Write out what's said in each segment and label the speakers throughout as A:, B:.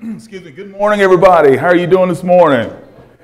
A: Excuse me. Good morning, everybody. How are you doing this morning?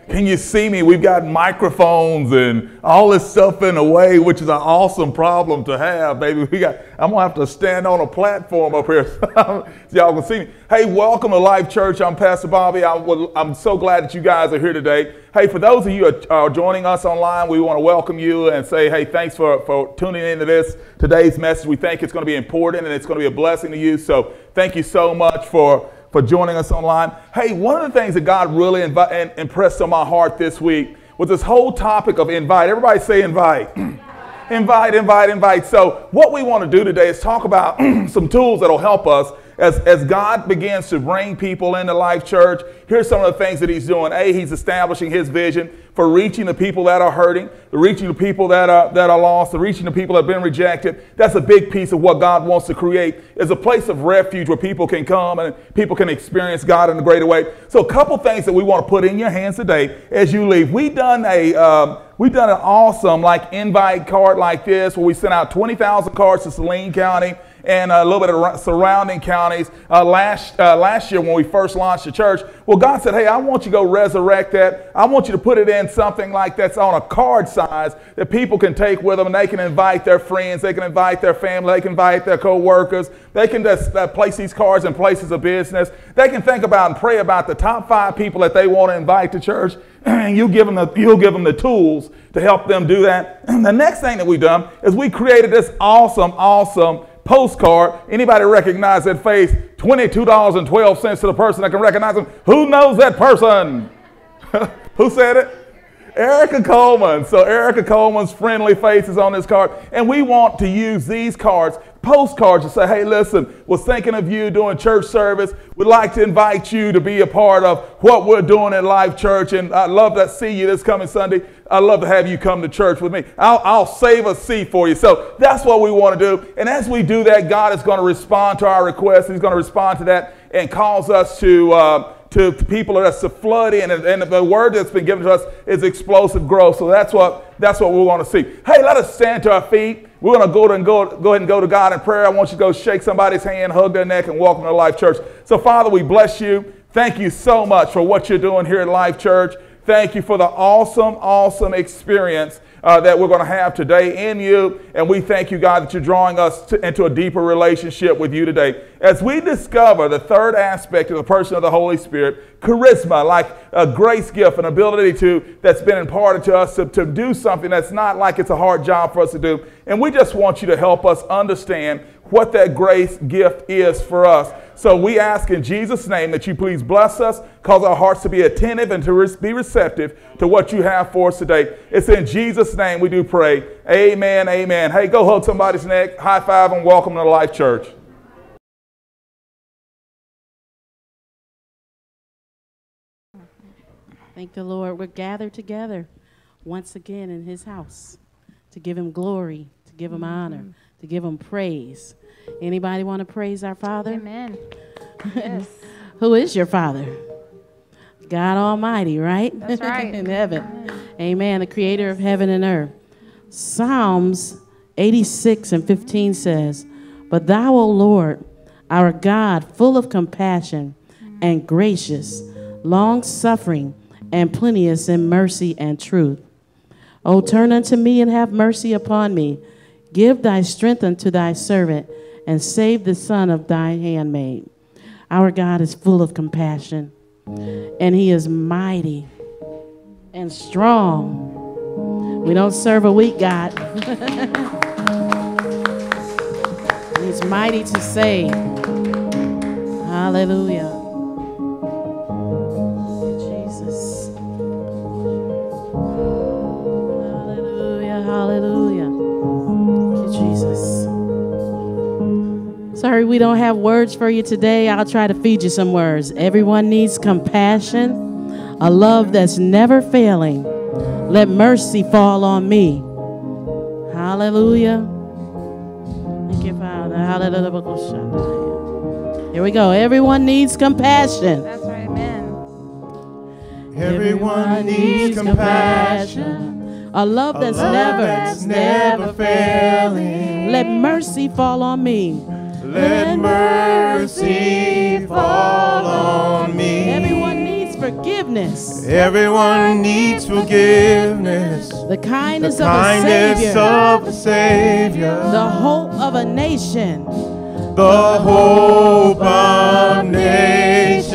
A: Can you see me? We've got microphones and all this stuff in the way, which is an awesome problem to have, baby. We got. I'm gonna have to stand on a platform up here so y'all can see me. Hey, welcome to Life Church. I'm Pastor Bobby. I, am so glad that you guys are here today. Hey, for those of you who are joining us online, we want to welcome you and say, hey, thanks for, for tuning into this today's message. We think it's going to be important and it's going to be a blessing to you. So thank you so much for for joining us online. Hey, one of the things that God really invi- impressed on my heart this week was this whole topic of invite. Everybody say invite. invite, invite, invite. So, what we want to do today is talk about some tools that'll help us as, as God begins to bring people into Life Church. Here's some of the things that He's doing. A, He's establishing His vision for reaching the people that are hurting, the reaching the people that are, that are lost, the reaching the people that have been rejected. That's a big piece of what God wants to create is a place of refuge where people can come and people can experience God in a greater way. So a couple things that we want to put in your hands today as you leave. We done a um, we've done an awesome like invite card like this where we sent out 20,000 cards to Saline County and a little bit of surrounding counties uh, last, uh, last year when we first launched the church. Well, God said, Hey, I want you to go resurrect that. I want you to put it in something like that's on a card size that people can take with them and they can invite their friends, they can invite their family, they can invite their co workers. They can just uh, place these cards in places of business. They can think about and pray about the top five people that they want to invite to church. And you give them the, you'll give them the tools to help them do that. And the next thing that we've done is we created this awesome, awesome postcard. Anybody recognize that face? $22.12 to the person that can recognize them. Who knows that person? Who said it? Erica Coleman. So Erica Coleman's friendly face is on this card. And we want to use these cards, postcards, to say, hey, listen, was thinking of you doing church service. We'd like to invite you to be a part of what we're doing at Life Church. And I'd love to see you this coming Sunday. I'd love to have you come to church with me. I'll, I'll save a seat for you. So that's what we want to do. And as we do that, God is going to respond to our request. He's going to respond to that and cause us to. Uh, to people that's a flood in, and, and the word that's been given to us is explosive growth. So that's what that's what we want to see. Hey, let us stand to our feet. We're going to go and go, go ahead and go to God in prayer. I want you to go shake somebody's hand, hug their neck, and welcome to Life Church. So, Father, we bless you. Thank you so much for what you're doing here at Life Church. Thank you for the awesome, awesome experience uh, that we're going to have today in you. And we thank you, God, that you're drawing us to, into a deeper relationship with you today. As we discover the third aspect of the person of the Holy Spirit, charisma, like a grace gift, an ability to that's been imparted to us to, to do something that's not like it's a hard job for us to do. And we just want you to help us understand what that grace gift is for us. So we ask in Jesus' name that you please bless us, cause our hearts to be attentive and to be receptive to what you have for us today. It's in Jesus' name we do pray. Amen, amen. Hey, go hold somebody's neck, high five, and welcome to Life Church.
B: Thank the Lord. We're gathered together once again in His house to give Him glory, to give Him honor, to give Him praise. Anybody want to praise our Father?
C: Amen. Yes.
B: Who is your Father? God Almighty, right?
C: That's right.
B: In heaven. Amen. Amen. The creator of heaven and earth. Psalms 86 and 15 says, But thou, O Lord, our God, full of compassion and gracious, long suffering, and plenteous in mercy and truth. O turn unto me and have mercy upon me. Give thy strength unto thy servant and save the son of thy handmaid. Our God is full of compassion, and he is mighty and strong. We don't serve a weak God. He's mighty to save. Hallelujah. Sorry, we don't have words for you today. I'll try to feed you some words. Everyone needs compassion, a love that's never failing. Let mercy fall on me. Hallelujah. Thank you, Father. Hallelujah. Here we go. Everyone needs compassion.
C: That's right, amen.
D: Everyone needs compassion.
B: A love that's,
D: a love
B: never,
D: that's never failing.
B: Let mercy fall on me.
D: Let mercy fall on me.
B: Everyone needs forgiveness.
D: Everyone needs forgiveness.
B: The kindness,
D: The
B: of a Savior.
D: of a Savior.
B: the hope of a nation.
D: the hope of nations.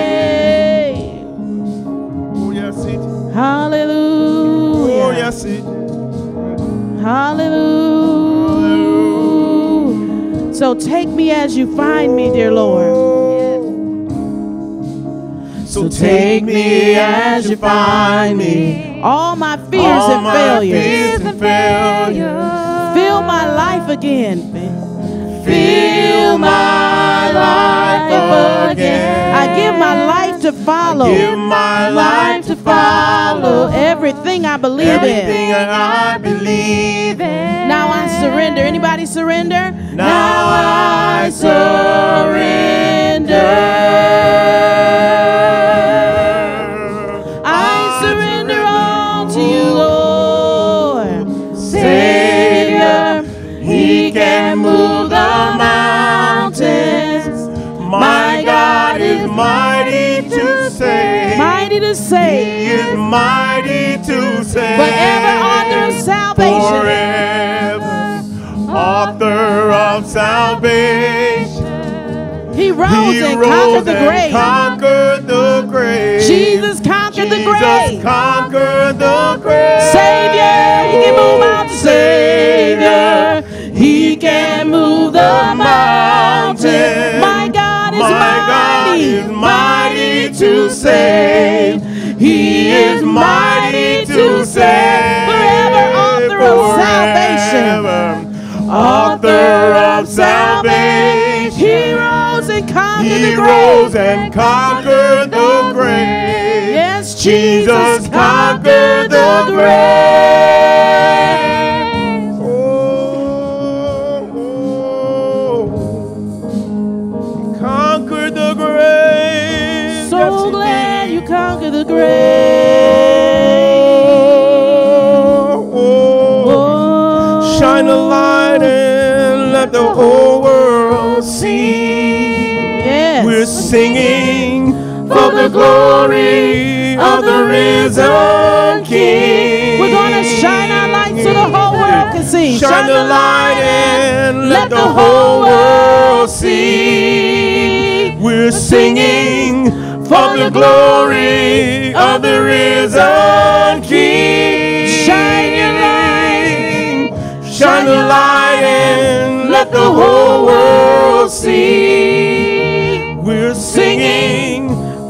B: Hallelujah. So take me as you find me, dear Lord.
D: So take me as you find me.
B: All my fears
D: All
B: and
D: my
B: failures.
D: fears and failures.
B: Fill my life again.
D: Fill my life again.
B: I give my life to follow.
D: Give my life to follow.
B: Everything I believe
D: Everything
B: in.
D: that I believe in.
B: Now I surrender. Anybody surrender?
D: Now I surrender.
B: I surrender all to you, Lord.
D: Savior, He can move the mountains. My God is mighty to save.
B: Mighty to
D: He
B: save.
D: is mighty.
B: Forever author of salvation.
D: Forever author of salvation.
B: He rose
D: He
B: and
D: rose
B: conquered the
D: and
B: grave.
D: conquered the grave.
B: Jesus conquered the
D: Jesus
B: grave.
D: conquered the grave.
B: Savior, He can move mountains. Savior, He can move the mountains. My God is
D: My God
B: mighty,
D: is mighty to save. He is mighty
B: salvation. He rose and conquered
D: He
B: the grave.
D: rose and conquered the grave.
B: Yes,
D: Jesus
B: Jesus
D: conquered the grave. Glory of the risen King.
B: We're gonna shine our light so the whole world can see.
D: Shine the light and let the whole world see. We're singing for the glory of the risen King.
B: Shine your light.
D: Shine the light and let the whole world see. We're singing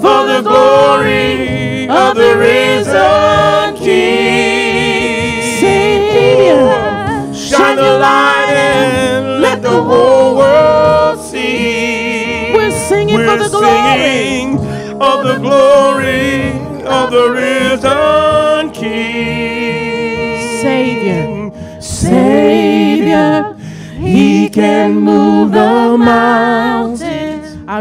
D: for the glory of the risen King.
B: Savior.
D: Shine the light and let the whole world see.
B: We're singing for
D: We're
B: the glory.
D: of the glory of the risen King.
B: Savior.
D: Savior, He can move the mountains.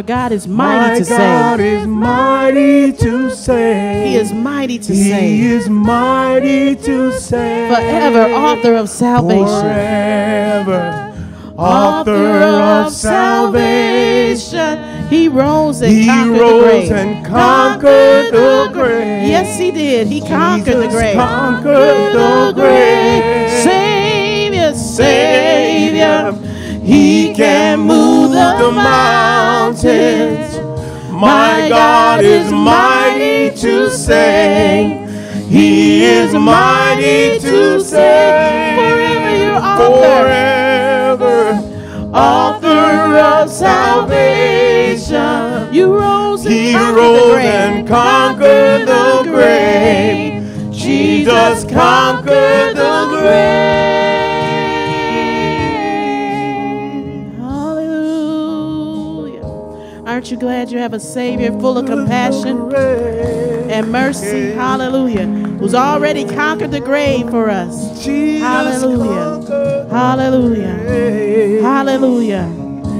B: Our God is mighty
D: My
B: to
D: God
B: save.
D: is mighty to save.
B: He is mighty to
D: He
B: save.
D: is mighty to save.
B: Forever author of salvation.
D: Forever author of salvation.
B: He rose and
D: He
B: conquered the grave.
D: and conquered the grave.
B: Yes, he did. He conquered the grave.
D: conquered the grave.
B: Savior,
D: Savior. He can move the mountains. My God is mighty to save. He is mighty to save.
B: Forever your author.
D: Forever author of salvation.
B: You rose and
D: He
B: conquered the
D: rose
B: grave.
D: and conquered the the grave. Jesus conquered
B: Aren't you glad you have a Savior full of compassion and mercy? Hallelujah. Who's already conquered the grave for us. Hallelujah. Hallelujah. Hallelujah.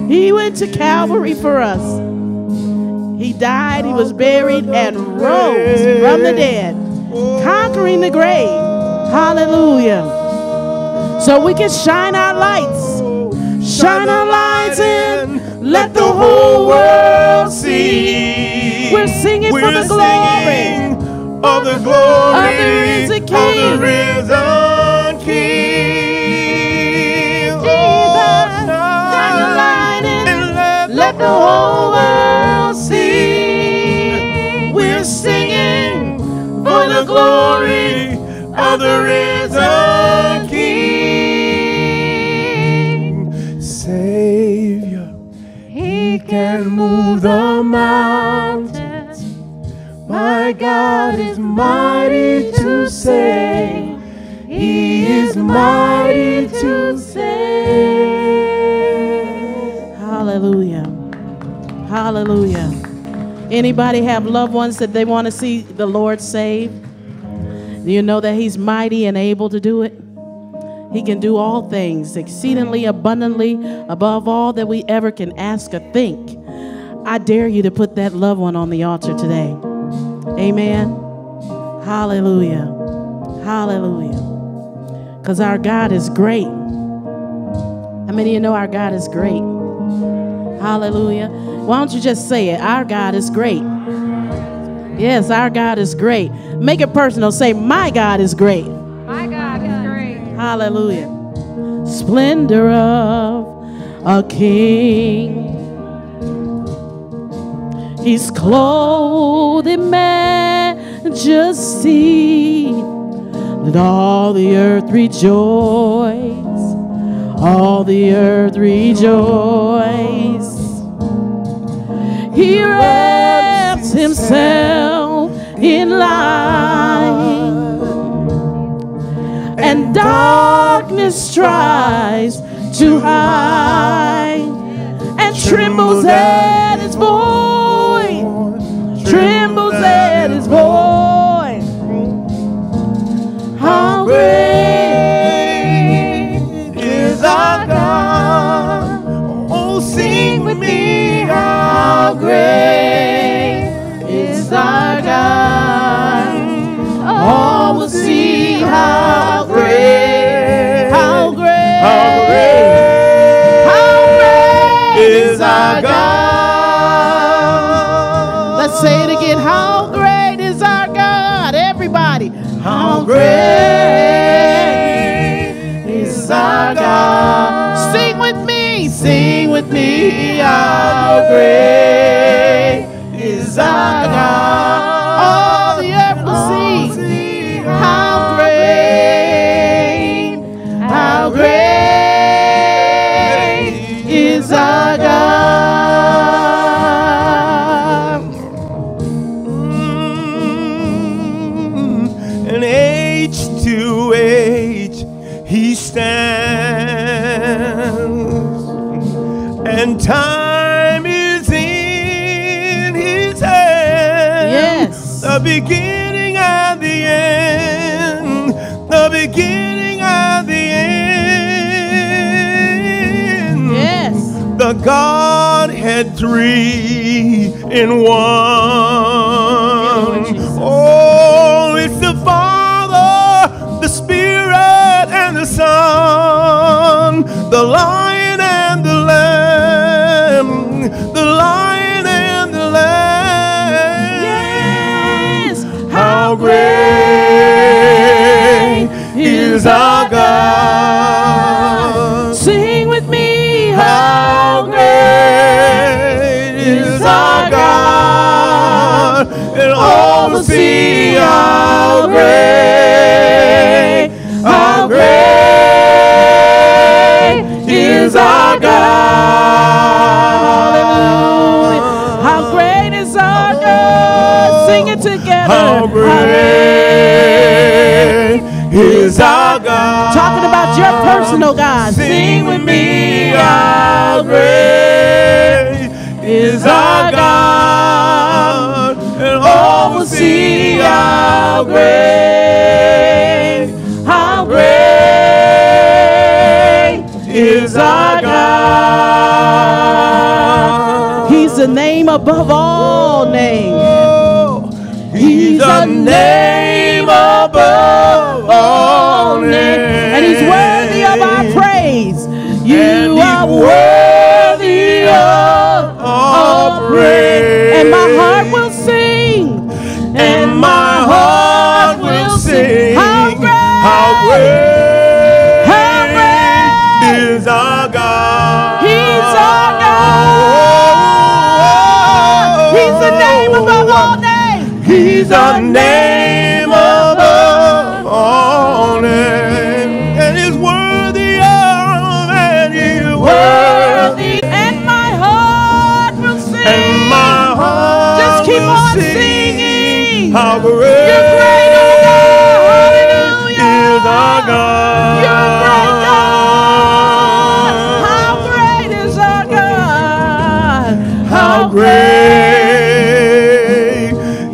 B: He went to Calvary for us. He died, he was buried, and rose from the dead, conquering the grave. Hallelujah. So we can shine our lights. Shine our lights. Let the whole world see. We're singing for the glory
D: of the glory
B: of the risen
D: of
B: King.
D: the risen King. Oh,
B: Jesus, shine light in.
D: and let,
B: Let the whole world see. We're singing
D: for the glory of the risen King. Can move the mountains. My God is mighty to save. He is mighty to save.
B: Hallelujah. Hallelujah. Anybody have loved ones that they want to see the Lord save? Do you know that He's mighty and able to do it? He can do all things exceedingly abundantly above all that we ever can ask or think. I dare you to put that loved one on the altar today. Amen. Hallelujah. Hallelujah. Because our God is great. How many of you know our God is great? Hallelujah. Why don't you just say it? Our God is great. Yes, our God is great. Make it personal. Say, My God is great.
C: My God is great.
B: Hallelujah. Splendor of a king. He's clothed in majesty. Let all the earth rejoice. All the earth rejoice. He wraps himself in light and darkness tries to hide and trembles at his voice
D: with me, how great
B: is our God.
D: Time is in his hands.
B: Yes.
D: The beginning and the end, the beginning and the end
B: Yes.
D: the Godhead three in one. Oh, it's the Father, the Spirit, and the Son, the Lion is our God.
B: Sing with me.
D: How great is our God, and all will see how great, how great is our God.
B: How great is our God? Sing it together.
D: How great is our God.
B: Talking about your personal God.
D: Sing with me, how great is our God. And all will see how great, how great is our God.
B: He's the name above all names.
D: Oh, he's the name above
B: And he's worthy of our praise. You are worthy of
D: all praise.
B: And my heart will sing.
D: and my heart will sing.
B: How great,
D: How great,
B: How great
D: is our God?
B: He's our God. He's the name above all names.
D: He's the name How great, oh
B: You're great, oh God. Hallelujah.
D: is our God?
B: You're great, God. How great is our God?
D: How great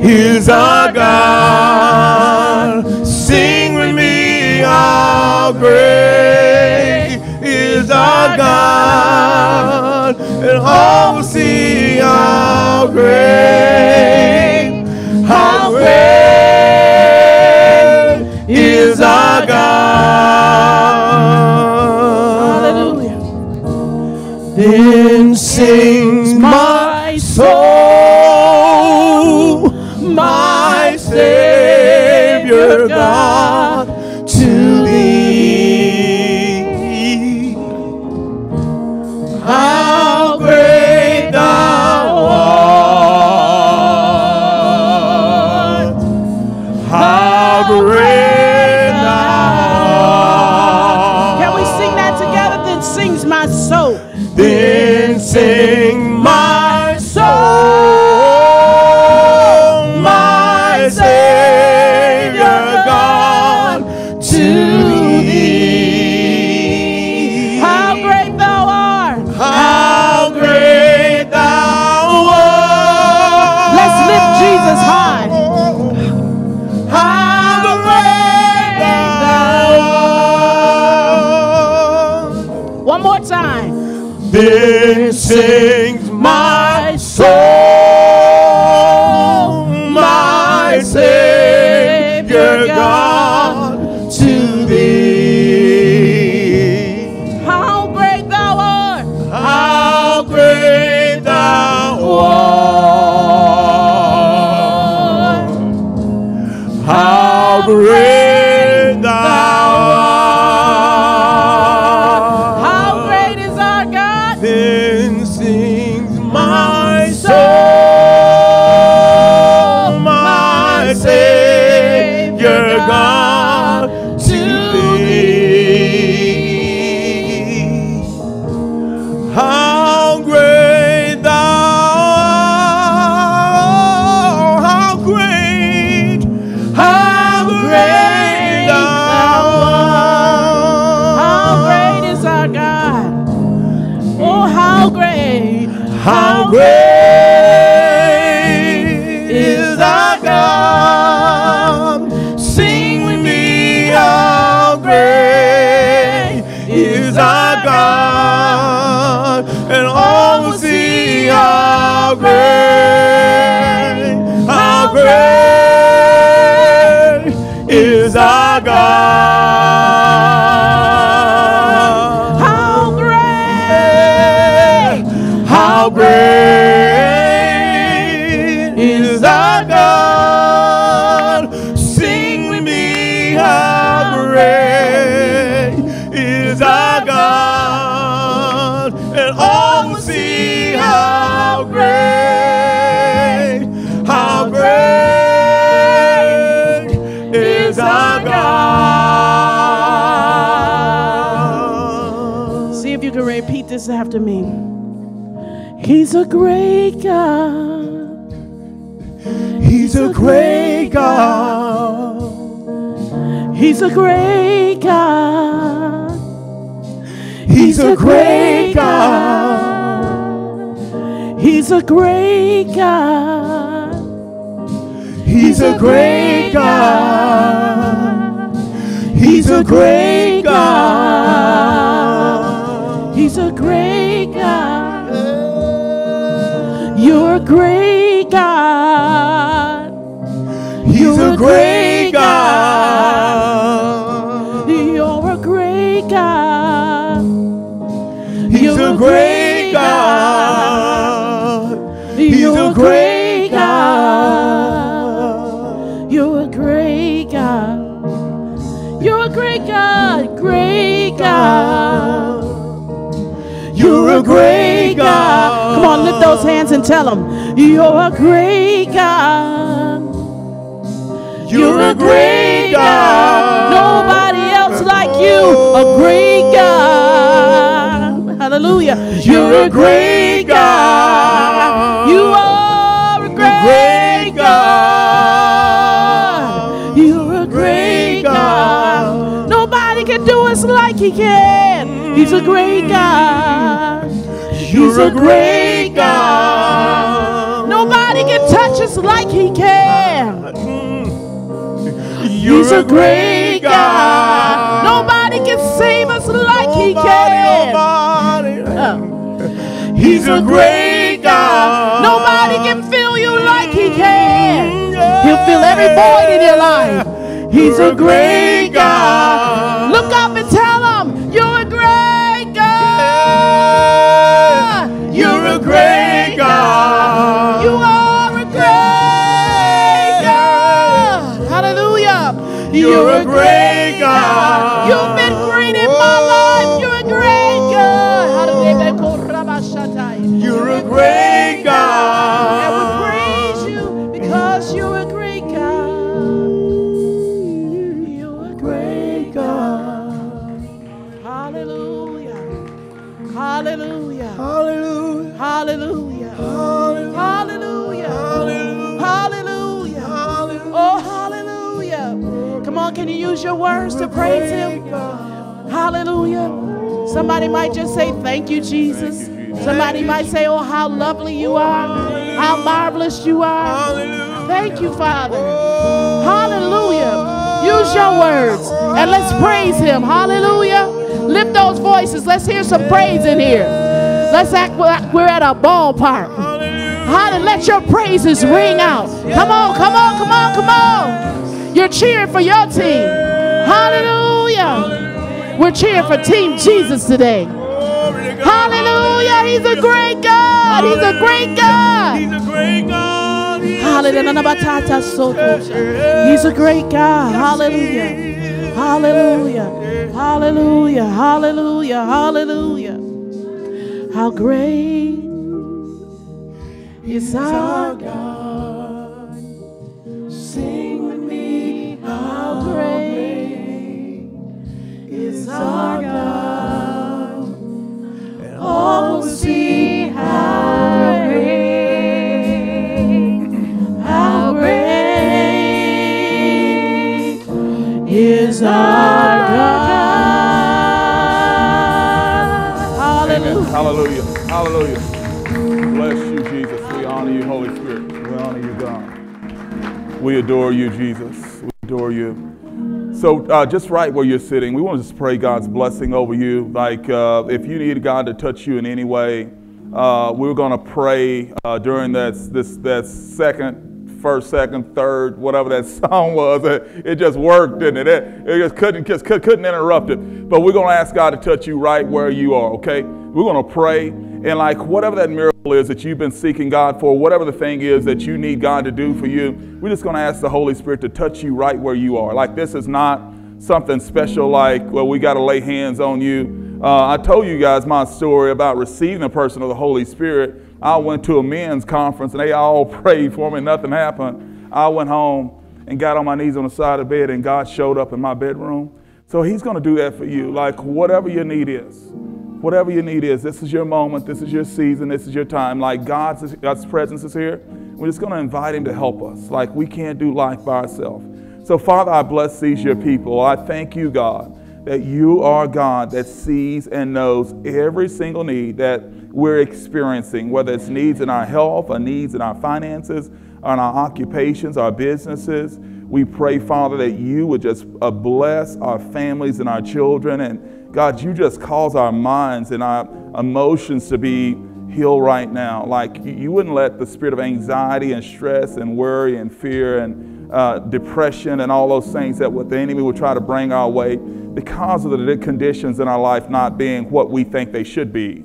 D: is our God? Sing with me, how great is our God? And all will see how great,
B: Hallelujah.
D: Then sings
B: Then after me. He's a great God.
D: He's a great God.
B: He's a great God.
D: He's a great God.
B: He's a great God.
D: He's a great God. He's a great God.
B: He's a great God. You're a great God.
D: He's a great
B: hands and tell them, You're a great God.
D: You're a great God.
B: Nobody else like you. A great God. Hallelujah.
D: You're a great God.
B: You are a great
D: great
B: God. You're a great God. Nobody can do us like He can. He's a great God.
D: You're a great God.
B: Nobody can touch us like He can.
D: You're
B: He's a great God. Nobody can save us like He can.
D: Nobody.
B: Uh,
D: He's a great God.
B: Nobody can fill you like He can. He'll fill every void in your life. He's a great God. Look up and tell You're a great God. Use your words to praise Him? Hallelujah. Somebody might just say, Thank you, Jesus. Somebody might say, Oh, how lovely you are. How marvelous you are. Thank you, Father. Hallelujah. Use your words and let's praise Him. Hallelujah. Lift those voices. Let's hear some praise in here. Let's act like we're at a ballpark. Hallelujah. Let your praises ring out. Come on, come on, come on, come on. You're cheering for your team. Hallelujah. We're cheering for Team Jesus today. Hallelujah. He's a great God. He's a great God.
D: He's a great God.
B: Hallelujah. He's a great God. Hallelujah. Hallelujah. Hallelujah. Hallelujah. Hallelujah. How great is our God. Our God. And all will see how great, how great is our God.
A: Amen.
B: Hallelujah.
A: Hallelujah. Hallelujah. Bless you, Jesus. We honor you, Holy Spirit. We honor you, God. We adore you, Jesus. We adore you. So, uh, just right where you're sitting, we want to just pray God's blessing over you. Like, uh, if you need God to touch you in any way, uh, we're going to pray uh, during that this that second, first, second, third, whatever that song was. It, it just worked, didn't it? It, it just couldn't just couldn't interrupt it. But we're going to ask God to touch you right where you are. Okay? We're going to pray and like whatever that miracle is that you've been seeking God for, whatever the thing is that you need God to do for you, we're just going to ask the Holy Spirit to touch you right where you are. Like this is not something special like, well, we got to lay hands on you. Uh, I told you guys my story about receiving the person of the Holy Spirit. I went to a men's conference and they all prayed for me, nothing happened. I went home and got on my knees on the side of the bed and God showed up in my bedroom. So he's going to do that for you. Like whatever your need is, whatever your need is, this is your moment, this is your season, this is your time. Like God's, God's presence is here. We're just going to invite Him to help us. Like we can't do life by ourselves. So, Father, I bless these your people. I thank you, God, that you are God that sees and knows every single need that we're experiencing, whether it's needs in our health or needs in our finances, on our occupations, our businesses. We pray, Father, that you would just uh, bless our families and our children. And God, you just cause our minds and our emotions to be healed right now. Like you wouldn't let the spirit of anxiety and stress and worry and fear and uh, depression and all those things that what the enemy would try to bring our way because of the conditions in our life not being what we think they should be.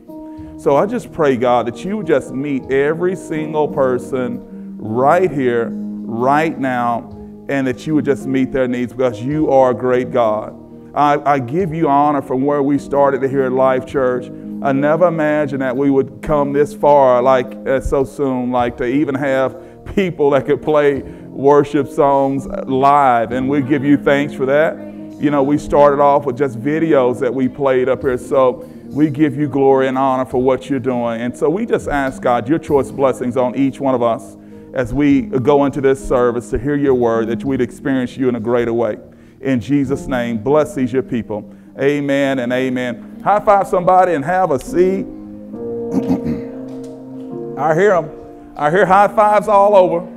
A: So I just pray, God, that you would just meet every single person right here, right now, and that you would just meet their needs because you are a great God. I, I give you honor from where we started here at Life Church. I never imagined that we would come this far, like uh, so soon, like to even have people that could play worship songs live, and we give you thanks for that. You know, we started off with just videos that we played up here, so we give you glory and honor for what you're doing. And so we just ask God your choice blessings on each one of us as we go into this service to hear your word, that we'd experience you in a greater way. In Jesus' name, bless these your people. Amen and amen. High five somebody and have a seat. I hear them. I hear high fives all over.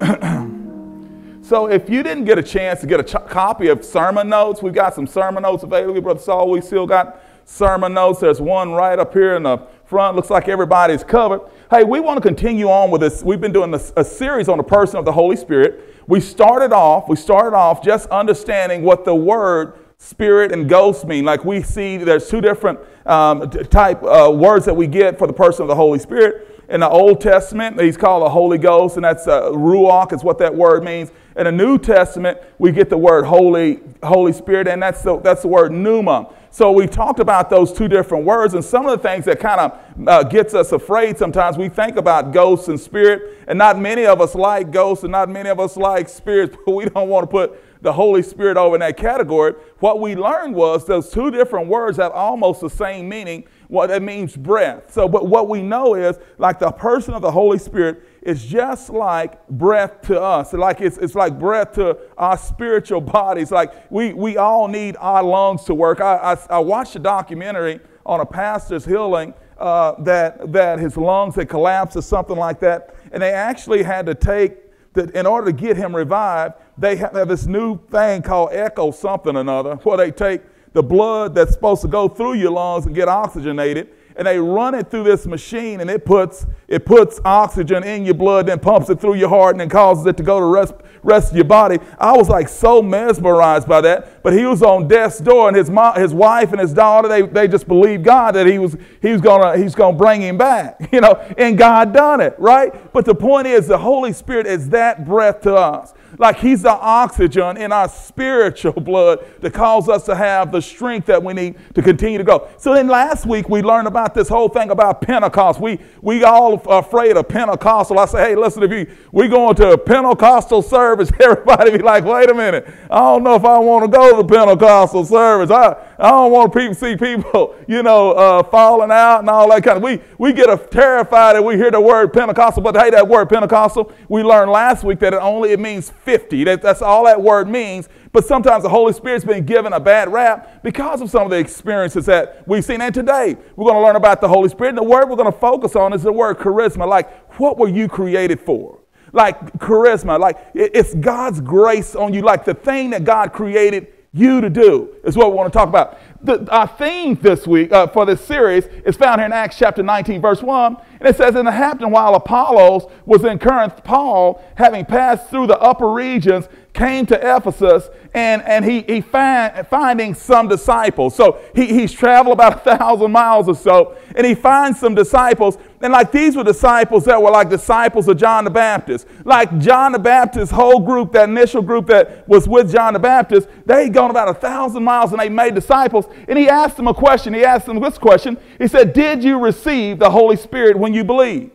A: so if you didn't get a chance to get a copy of sermon notes, we've got some sermon notes available. Brother Saul, we still got sermon notes. There's one right up here in the front. Looks like everybody's covered. Hey, we want to continue on with this. We've been doing this, a series on the person of the Holy Spirit. We started off, we started off just understanding what the word spirit and ghost mean. Like we see there's two different um, type uh, words that we get for the person of the Holy Spirit. In the Old Testament, he's called the Holy Ghost, and that's uh, ruach is what that word means. In the New Testament, we get the word Holy Holy Spirit, and that's the, that's the word pneuma. So we talked about those two different words, and some of the things that kind of uh, gets us afraid sometimes. We think about ghosts and spirit, and not many of us like ghosts, and not many of us like spirits, but we don't want to put the Holy Spirit over in that category. What we learned was those two different words have almost the same meaning. What that means breath. So, but what we know is like the person of the Holy Spirit is just like breath to us. Like it's, it's like breath to our spiritual bodies. Like we, we all need our lungs to work. I, I, I watched a documentary on a pastor's healing uh, that, that his lungs had collapsed or something like that. And they actually had to take that in order to get him revived, they have this new thing called echo something or another, where they take the blood that's supposed to go through your lungs and get oxygenated, and they run it through this machine and it puts it puts oxygen in your blood then pumps it through your heart and then causes it to go to rest rest of your body. I was like so mesmerized by that but he was on death's door and his mom, his wife and his daughter they, they just believed god that he was he was gonna he's gonna bring him back you know and god done it right? But the point is the holy spirit is that breath to us like he's the oxygen in our spiritual blood that causes us to have the strength that we need to continue to go. So then last week we learned about this whole thing about Pentecost. We we all afraid of Pentecostal. I say, hey, listen, if you we going to a Pentecostal service, everybody be like, wait a minute, I don't know if I want to go to Pentecostal service. I, I don't want to see people, you know, uh, falling out and all that kind of. We we get terrified that we hear the word Pentecostal, but hey, that word Pentecostal, we learned last week that it only it means 50. That, that's all that word means. But sometimes the Holy Spirit's been given a bad rap because of some of the experiences that we've seen. And today, we're going to learn about the Holy Spirit. And the word we're going to focus on is the word charisma. Like, what were you created for? Like, charisma. Like, it's God's grace on you. Like, the thing that God created you to do is what we want to talk about. The, our theme this week uh, for this series is found here in Acts chapter 19, verse 1. And it says, And it happened while Apollos was in Corinth, Paul, having passed through the upper regions, came to Ephesus and, and he, he find, finding some disciples. So he, he's traveled about a thousand miles or so, and he finds some disciples. And like these were disciples that were like disciples of John the Baptist. Like John the Baptist's whole group, that initial group that was with John the Baptist, they had gone about a thousand miles and they made disciples. And he asked them a question. He asked them this question. He said, Did you receive the Holy Spirit when you believed?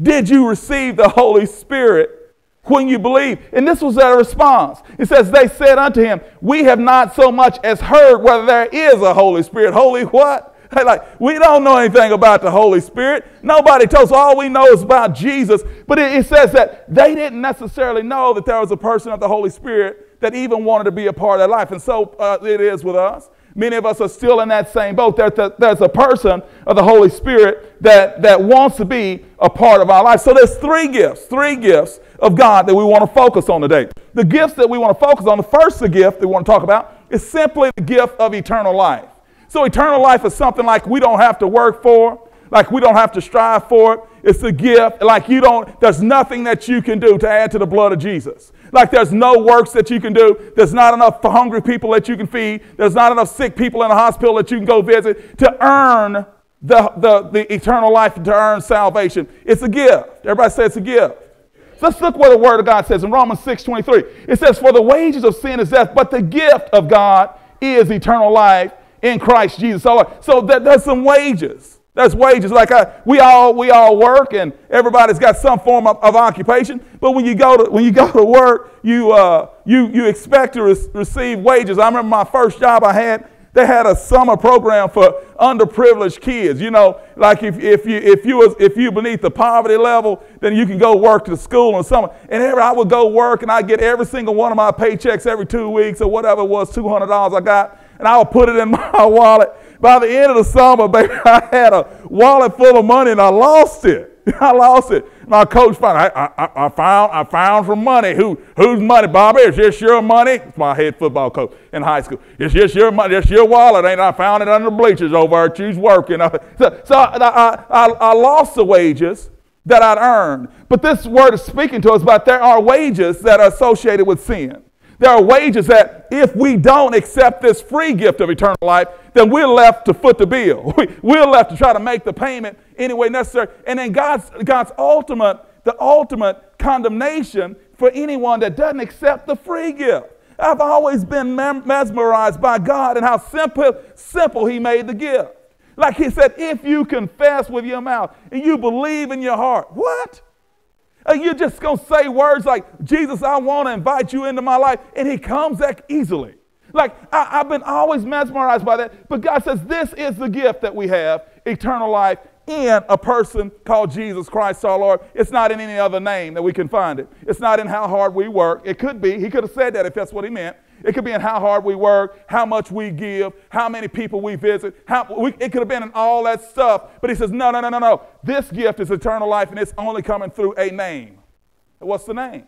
A: Did you receive the Holy Spirit when you believe. And this was their response. It says, They said unto him, We have not so much as heard whether there is a Holy Spirit. Holy what? Like, we don't know anything about the Holy Spirit. Nobody told us. All we know is about Jesus. But it, it says that they didn't necessarily know that there was a person of the Holy Spirit that even wanted to be a part of their life. And so uh, it is with us. Many of us are still in that same boat. There, there's a person of the Holy Spirit that, that wants to be a part of our life. So there's three gifts, three gifts of God that we want to focus on today. The gifts that we want to focus on, the first the gift that we want to talk about is simply the gift of eternal life. So eternal life is something like we don't have to work for, like we don't have to strive for it. It's a gift. Like you don't, there's nothing that you can do to add to the blood of Jesus. Like there's no works that you can do. There's not enough hungry people that you can feed. There's not enough sick people in the hospital that you can go visit to earn the, the, the eternal life, to earn salvation. It's a gift. Everybody say it's a gift. So let's look what the Word of God says in Romans 6 23. It says, For the wages of sin is death, but the gift of God is eternal life in Christ Jesus. So, so that, there's some wages. That's wages. Like I, uh, we all we all work, and everybody's got some form of, of occupation. But when you go to when you go to work, you uh, you you expect to re- receive wages. I remember my first job I had. They had a summer program for underprivileged kids. You know, like if, if you if you was if you beneath the poverty level, then you can go work to school in the summer. And every I would go work, and I get every single one of my paychecks every two weeks or whatever it was, two hundred dollars I got, and I would put it in my wallet by the end of the summer, baby, I had a wallet full of money and I lost it. I lost it. My coach found I, I, I, found I found some money. Who whose money, Bobby? Is this your money? It's my head football coach in high school. Is this your money? It's your wallet, ain't I found it under the bleachers over at She's working. So, so I, I, I lost the wages that I'd earned. But this word is speaking to us about there are wages that are associated with sin. There are wages that if we don't accept this free gift of eternal life, then we're left to foot the bill. We're left to try to make the payment any way necessary. And then God's, God's ultimate, the ultimate condemnation for anyone that doesn't accept the free gift. I've always been mesmerized by God and how simple, simple He made the gift. Like He said, if you confess with your mouth and you believe in your heart, what? You're just going to say words like, Jesus, I want to invite you into my life. And he comes that easily. Like, I, have been always mesmerized by that. But God says, this is the gift that we have eternal life in a person called Jesus Christ our Lord. It's not in any other name that we can find it. It's not in how hard we work. It could be. He could have said that if that's what he meant. It could be in how hard we work, how much we give, how many people we visit. How, we, it could have been in all that stuff. But he says, no, no, no, no, no. This gift is eternal life, and it's only coming through a name. What's the name?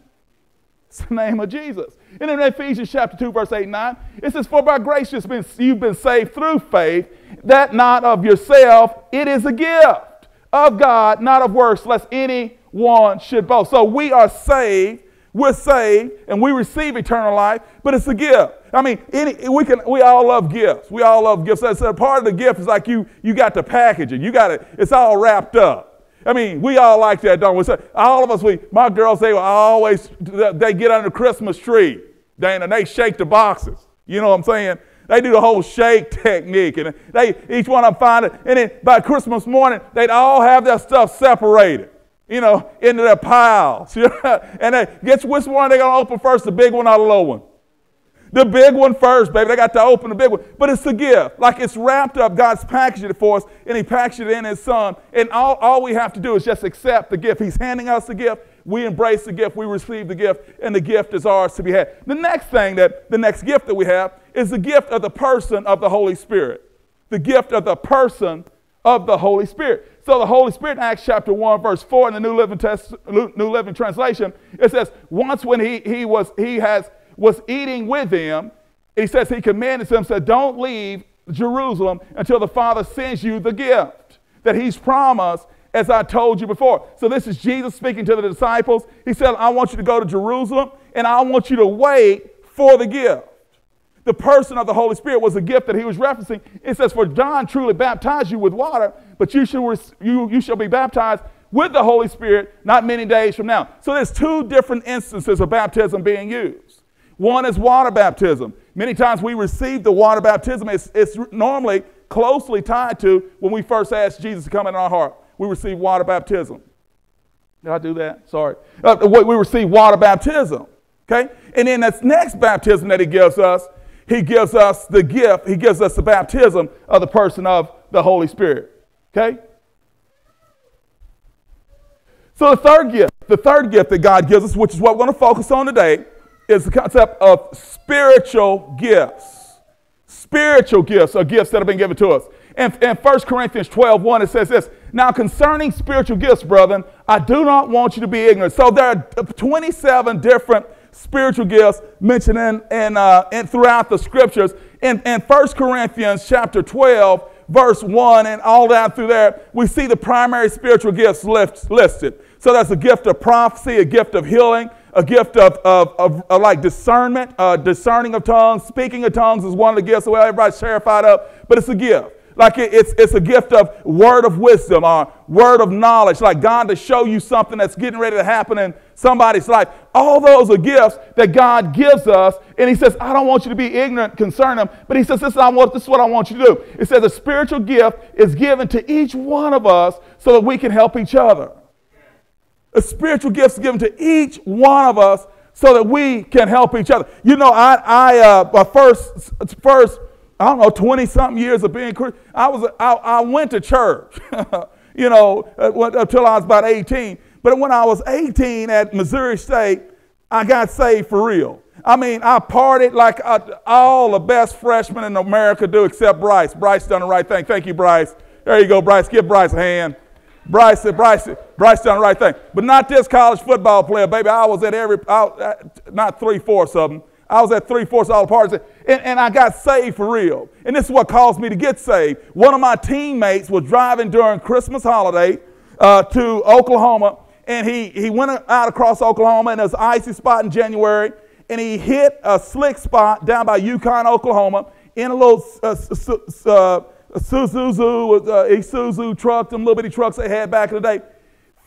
A: It's the name of Jesus. And in Ephesians chapter 2, verse 8 and 9, it says, For by grace you've been, you've been saved through faith, that not of yourself, it is a gift of God, not of works, lest anyone should boast. So we are saved we're saved and we receive eternal life, but it's a gift. I mean, any, we can we all love gifts. We all love gifts. So part of the gift is like you you got the packaging. You got it. It's all wrapped up. I mean, we all like that, don't we? So all of us, we my girls, they always they get under Christmas tree, Dana, and they shake the boxes. You know what I'm saying? They do the whole shake technique, and they each one of them find it. And then by Christmas morning, they'd all have their stuff separated you know, into their piles. and they, guess which one they're going to open first, the big one or the low one? The big one first, baby. They got to open the big one. But it's a gift. Like it's wrapped up. God's packaged it for us, and He packaged it in His Son. And all, all we have to do is just accept the gift. He's handing us the gift. We embrace the gift. We receive the gift, and the gift is ours to be had. The next thing that, the next gift that we have is the gift of the person of the Holy Spirit. The gift of the person of the Holy Spirit. So the Holy Spirit in Acts chapter 1, verse 4 in the New Living, Test, New Living Translation, it says, once when he, he, was, he has, was eating with them, he says he commanded them, said, don't leave Jerusalem until the Father sends you the gift that he's promised as I told you before. So this is Jesus speaking to the disciples. He said, I want you to go to Jerusalem and I want you to wait for the gift the person of the Holy Spirit was a gift that he was referencing. It says, For John truly baptized you with water, but you shall, you, you shall be baptized with the Holy Spirit not many days from now. So there's two different instances of baptism being used. One is water baptism. Many times we receive the water baptism. It's, it's normally closely tied to when we first ask Jesus to come in our heart. We receive water baptism. Did I do that? Sorry. Uh, we receive water baptism. Okay? And then this next baptism that he gives us he gives us the gift, he gives us the baptism of the person of the Holy Spirit. Okay? So the third gift, the third gift that God gives us, which is what we're going to focus on today, is the concept of spiritual gifts. Spiritual gifts are gifts that have been given to us. In, in 1 Corinthians 12, 1, it says this Now concerning spiritual gifts, brethren, I do not want you to be ignorant. So there are 27 different spiritual gifts mentioned in, in, uh, in throughout the scriptures. In, in 1 Corinthians chapter 12, verse 1, and all down through there, we see the primary spiritual gifts list, listed. So that's a gift of prophecy, a gift of healing, a gift of, of, of, of like discernment, uh, discerning of tongues. Speaking of tongues is one of the gifts that everybody's terrified of, but it's a gift. Like it, it's, it's a gift of word of wisdom or word of knowledge, like God to show you something that's getting ready to happen in somebody's life. All those are gifts that God gives us. And He says, I don't want you to be ignorant concerning them, but He says, this is, want, this is what I want you to do. It says a spiritual gift is given to each one of us so that we can help each other. A spiritual gift is given to each one of us so that we can help each other. You know, I, I uh, my first, first, I don't know, 20 something years of being Christian, I, was, I, I went to church, you know, until I was about 18. But when I was 18 at Missouri State, I got saved for real. I mean, I partied like uh, all the best freshmen in America do except Bryce. Bryce done the right thing. Thank you, Bryce. There you go, Bryce. Give Bryce a hand. Bryce said, Bryce, Bryce done the right thing. But not this college football player, baby. I was at every, I, not three fourths of them. I was at three fourths of all the parties. And, and I got saved for real. And this is what caused me to get saved. One of my teammates was driving during Christmas holiday uh, to Oklahoma. And he, he went out across Oklahoma, there's an icy spot in January. And he hit a slick spot down by Yukon, Oklahoma, in a little uh, uh, Suzuzu, a Isuzu truck, them little bitty trucks they had back in the day,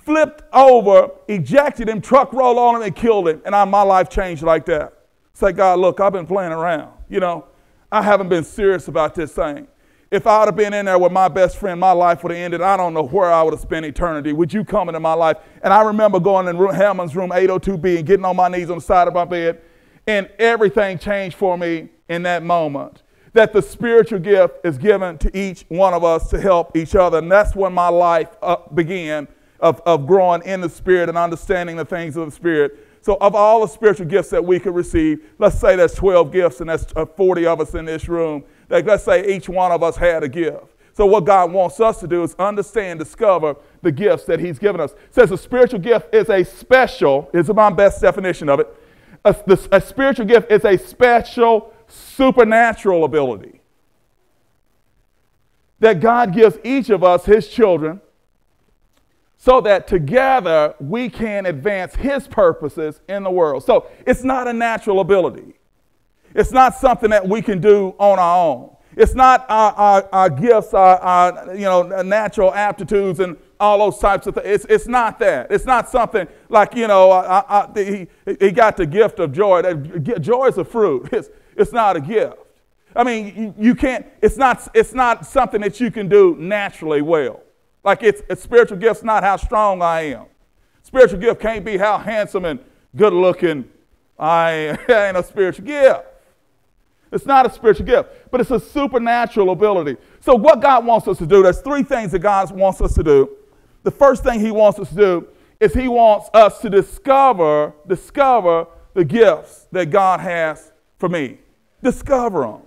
A: flipped over, ejected him, truck rolled on him, and killed him. And I, my life changed like that. Say, God, look, I've been playing around. You know, I haven't been serious about this thing. If I would have been in there with my best friend, my life would have ended. I don't know where I would have spent eternity. Would you come into my life? And I remember going in Hammond's room 802B and getting on my knees on the side of my bed, and everything changed for me in that moment that the spiritual gift is given to each one of us to help each other. And that's when my life uh, began of, of growing in the Spirit and understanding the things of the Spirit. So, of all the spiritual gifts that we could receive, let's say there's 12 gifts and there's uh, 40 of us in this room. Like, let's say each one of us had a gift. So, what God wants us to do is understand, discover the gifts that He's given us. It says a spiritual gift is a special, is my best definition of it. A, the, a spiritual gift is a special supernatural ability that God gives each of us, His children, so that together we can advance His purposes in the world. So it's not a natural ability, it's not something that we can do on our own. It's not our, our, our gifts, our, our, you know, natural aptitudes and all those types of things. It's, it's not that. It's not something like, you know, I, I, he, he got the gift of joy. Joy is a fruit. It's, it's not a gift. I mean, you, you can't, it's not, it's not something that you can do naturally well. Like it's, a spiritual gift's not how strong I am. Spiritual gift can't be how handsome and good looking I ain't a spiritual gift. It's not a spiritual gift, but it's a supernatural ability. So, what God wants us to do, there's three things that God wants us to do. The first thing He wants us to do is He wants us to discover, discover the gifts that God has for me. Discover them.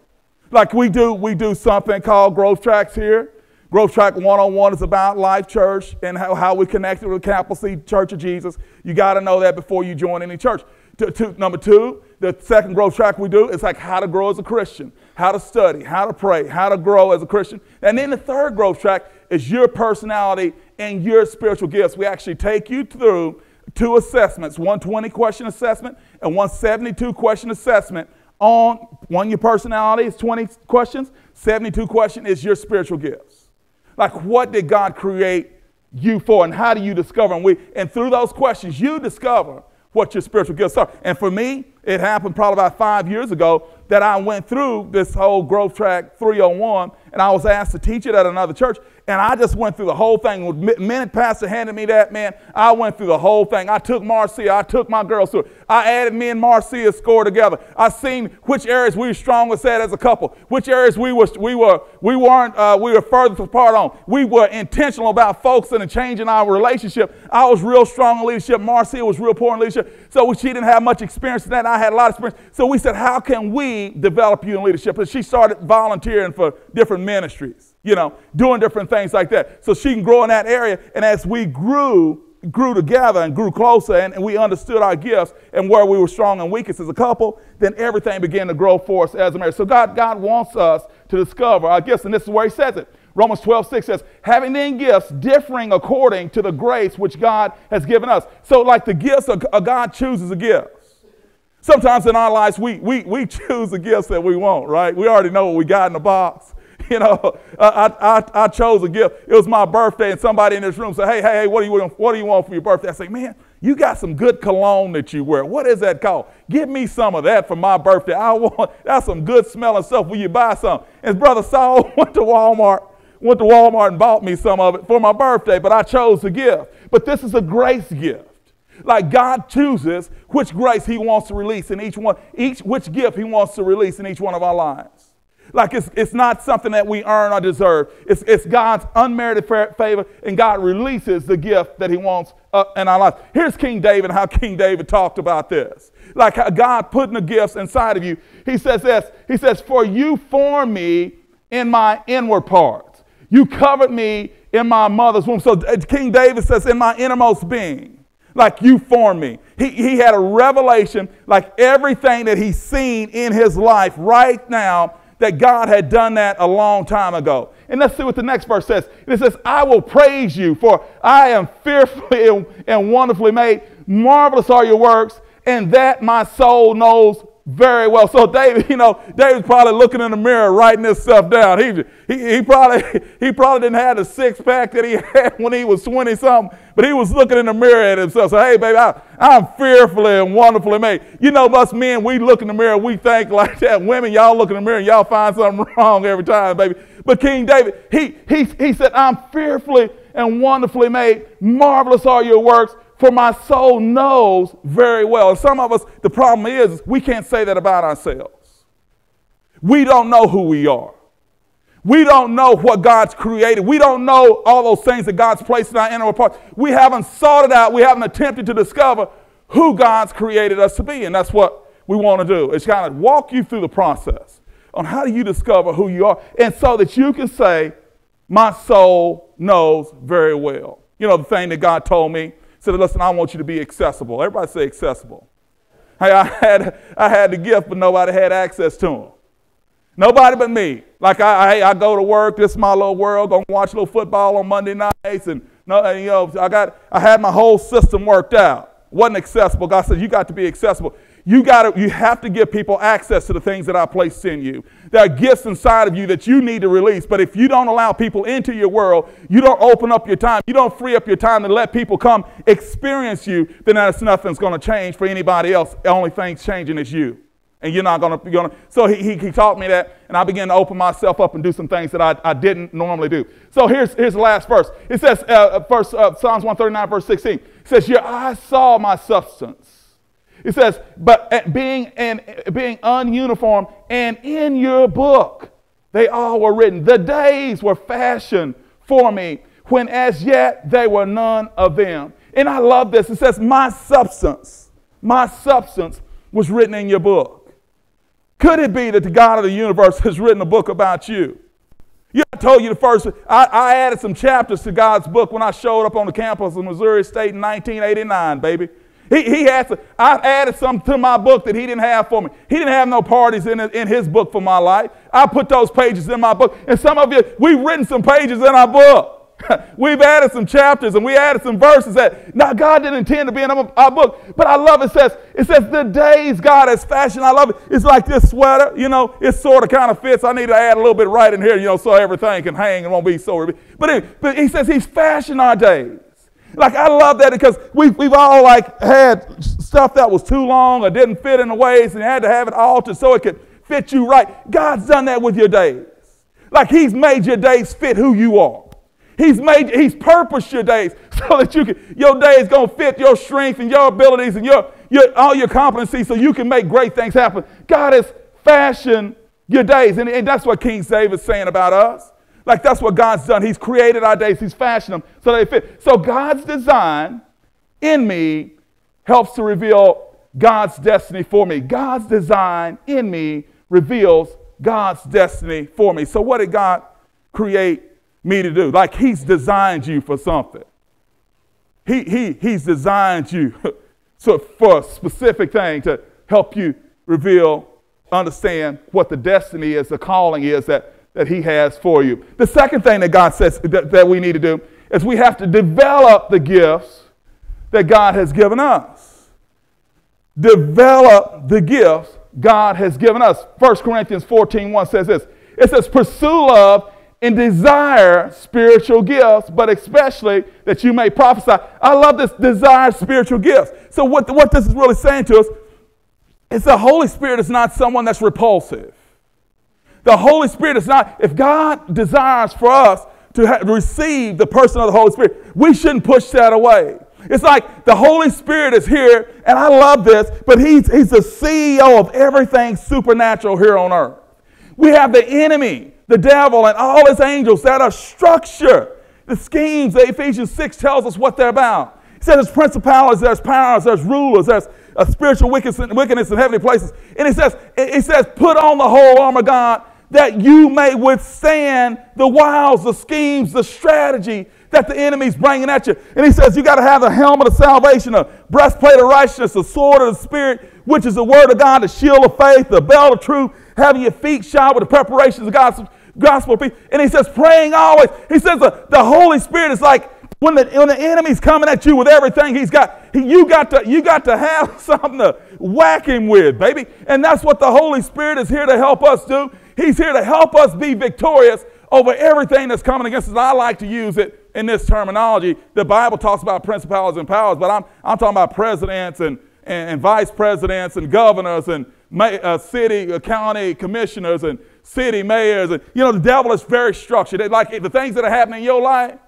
A: Like we do, we do something called Growth Tracks here. Growth Track 101 is about Life Church and how, how we connected with Capital C Church of Jesus. You got to know that before you join any church. To, to, number two, the second growth track we do is like how to grow as a Christian, how to study, how to pray, how to grow as a Christian. And then the third growth track is your personality and your spiritual gifts. We actually take you through two assessments, 120 question assessment and 172 question assessment on one, your personality is 20 questions, 72 question is your spiritual gifts. Like what did God create you for and how do you discover? And, we, and through those questions, you discover what your spiritual gifts are. And for me, it happened probably about five years ago that I went through this whole growth track 301 and I was asked to teach it at another church. And I just went through the whole thing. The minute Pastor handed me that, man, I went through the whole thing. I took Marcia, I took my girls through it. I added me and Marcia's score together. I seen which areas we were strongest at as a couple, which areas we were we were we weren't uh, we were furthest apart on. We were intentional about focusing and changing our relationship. I was real strong in leadership. Marcia was real poor in leadership, so she didn't have much experience in that. I had a lot of experience. So we said, how can we develop you in leadership? And she started volunteering for different ministries you know, doing different things like that. So she can grow in that area. And as we grew, grew together and grew closer and, and we understood our gifts and where we were strong and weakest as a couple, then everything began to grow for us as a marriage. So God, God wants us to discover our gifts, and this is where he says it. Romans 12, 6 says, having then gifts differing according to the grace which God has given us. So, like the gifts of, of God chooses a gift. Sometimes in our lives, we, we, we choose the gifts that we want, right? We already know what we got in the box. You know, I, I, I chose a gift. It was my birthday, and somebody in this room said, Hey, hey, hey, what do you want, what do you want for your birthday? I said, Man, you got some good cologne that you wear. What is that called? Give me some of that for my birthday. I want that's some good smelling stuff. Will you buy some? And brother Saul went to Walmart, went to Walmart and bought me some of it for my birthday, but I chose the gift. But this is a grace gift. Like God chooses which grace He wants to release in each one, each which gift He wants to release in each one of our lives. Like it's, it's not something that we earn or deserve. It's, it's God's unmerited favor, and God releases the gift that He wants uh, in our lives. Here's King David, how King David talked about this. Like God putting the gifts inside of you. He says this He says, For you formed me in my inward parts, you covered me in my mother's womb. So uh, King David says, In my innermost being like you formed me. He, he had a revelation, like everything that he's seen in his life right now that God had done that a long time ago. And let's see what the next verse says. It says, I will praise you, for I am fearfully and wonderfully made. Marvelous are your works, and that my soul knows very well. So David, you know, David's probably looking in the mirror, writing this stuff down. He, he, he probably he probably didn't have the six pack that he had when he was 20 something, but he was looking in the mirror at himself. So, hey, baby, I, I'm fearfully and wonderfully made. You know, us men, we look in the mirror, we think like that. Women, y'all look in the mirror, y'all find something wrong every time, baby. But King David, he, he, he said, I'm fearfully and wonderfully made. Marvelous are your works for my soul knows very well. Some of us, the problem is we can't say that about ourselves. We don't know who we are. We don't know what God's created. We don't know all those things that God's placed in our inner parts. We haven't sought it out. We haven't attempted to discover who God's created us to be. And that's what we want to do. It's kind of walk you through the process on how do you discover who you are. And so that you can say, my soul knows very well. You know, the thing that God told me said, listen, I want you to be accessible. Everybody say accessible. Hey, I had, I had the gift, but nobody had access to them. Nobody but me. Like I, I, I go to work, this is my little world, gonna watch a little football on Monday nights, and no, you know, I got, I had my whole system worked out. wasn't accessible. God said, you got to be accessible. You got you have to give people access to the things that I placed in you. There are gifts inside of you that you need to release. But if you don't allow people into your world, you don't open up your time, you don't free up your time to let people come experience you, then that's nothing's going to change for anybody else. The only thing's changing is you. And you're not going to, going to. So he, he, he, taught me that, and I began to open myself up and do some things that I, I didn't normally do. So here's, here's the last verse. It says, uh, first, uh, Psalms 139, verse 16. It says, Your eyes saw my substance it says, but uh, being, and, being ununiform and in your book, they all were written. The days were fashioned for me when as yet they were none of them. And I love this. It says, My substance, my substance was written in your book. Could it be that the God of the universe has written a book about you? Yeah, I told you the first, I, I added some chapters to God's book when I showed up on the campus of Missouri State in 1989, baby. He, he has to, I've added something to my book that he didn't have for me. He didn't have no parties in, in his book for my life. I put those pages in my book. And some of you, we've written some pages in our book. We've added some chapters and we added some verses that now God didn't intend to be in our book, but I love it. says it says the days God has fashioned. I love it. It's like this sweater, you know. It sort of kind of fits. I need to add a little bit right in here, you know, so everything can hang and won't be so. But, but he says He's fashioned our days. Like I love that because we, we've all like had stuff that was too long or didn't fit in the ways and had to have it altered so it could fit you right. God's done that with your days. like He's made your days fit who you are. He's made, He's purposed your days so that you can, your day is going to fit your strength and your abilities and your, your, all your competencies so you can make great things happen. God has fashioned your days. And, and that's what King David's saying about us. Like that's what God's done. He's created our days, He's fashioned them so they fit. So God's design in me helps to reveal God's destiny for me. God's design in me reveals God's destiny for me. So, what did God create me to do? Like He's designed you for something. He, he, he's designed you so for a specific thing to help you reveal, understand what the destiny is, the calling is that, that He has for you. The second thing that God says that, that we need to do is we have to develop the gifts that God has given us. Develop the gifts God has given us. 1 Corinthians 14 1 says this it says, Pursue love and desire spiritual gifts, but especially that you may prophesy. I love this desire spiritual gifts. So, what, what this is really saying to us is the Holy Spirit is not someone that's repulsive. The Holy Spirit is not, if God desires for us to ha- receive the person of the Holy Spirit, we shouldn't push that away. It's like the Holy Spirit is here, and I love this, but He's, he's the CEO of everything supernatural here on earth. We have the enemy, the devil, and all his angels that are structure. The schemes that Ephesians 6 tells us what they're about. He says there's principalities, there's powers, there's rulers, there's a spiritual wickedness in heavenly places. And he says, he says, put on the whole armor of God that you may withstand the wiles, the schemes, the strategy that the enemy's bringing at you. And he says, You got to have the helmet of salvation, a breastplate of righteousness, the sword of the Spirit, which is the word of God, the shield of faith, the belt of truth, having your feet shod with the preparations of God's gospel. And he says, Praying always. He says, The, the Holy Spirit is like, when the, when the enemy's coming at you with everything he's got, he, you, got to, you got to have something to whack him with, baby. And that's what the Holy Spirit is here to help us do. He's here to help us be victorious over everything that's coming against us. I like to use it in this terminology. The Bible talks about principalities and powers, but I'm, I'm talking about presidents and, and, and vice presidents and governors and uh, city, uh, county commissioners and city mayors. And, you know, the devil is very structured. They, like the things that are happening in your life,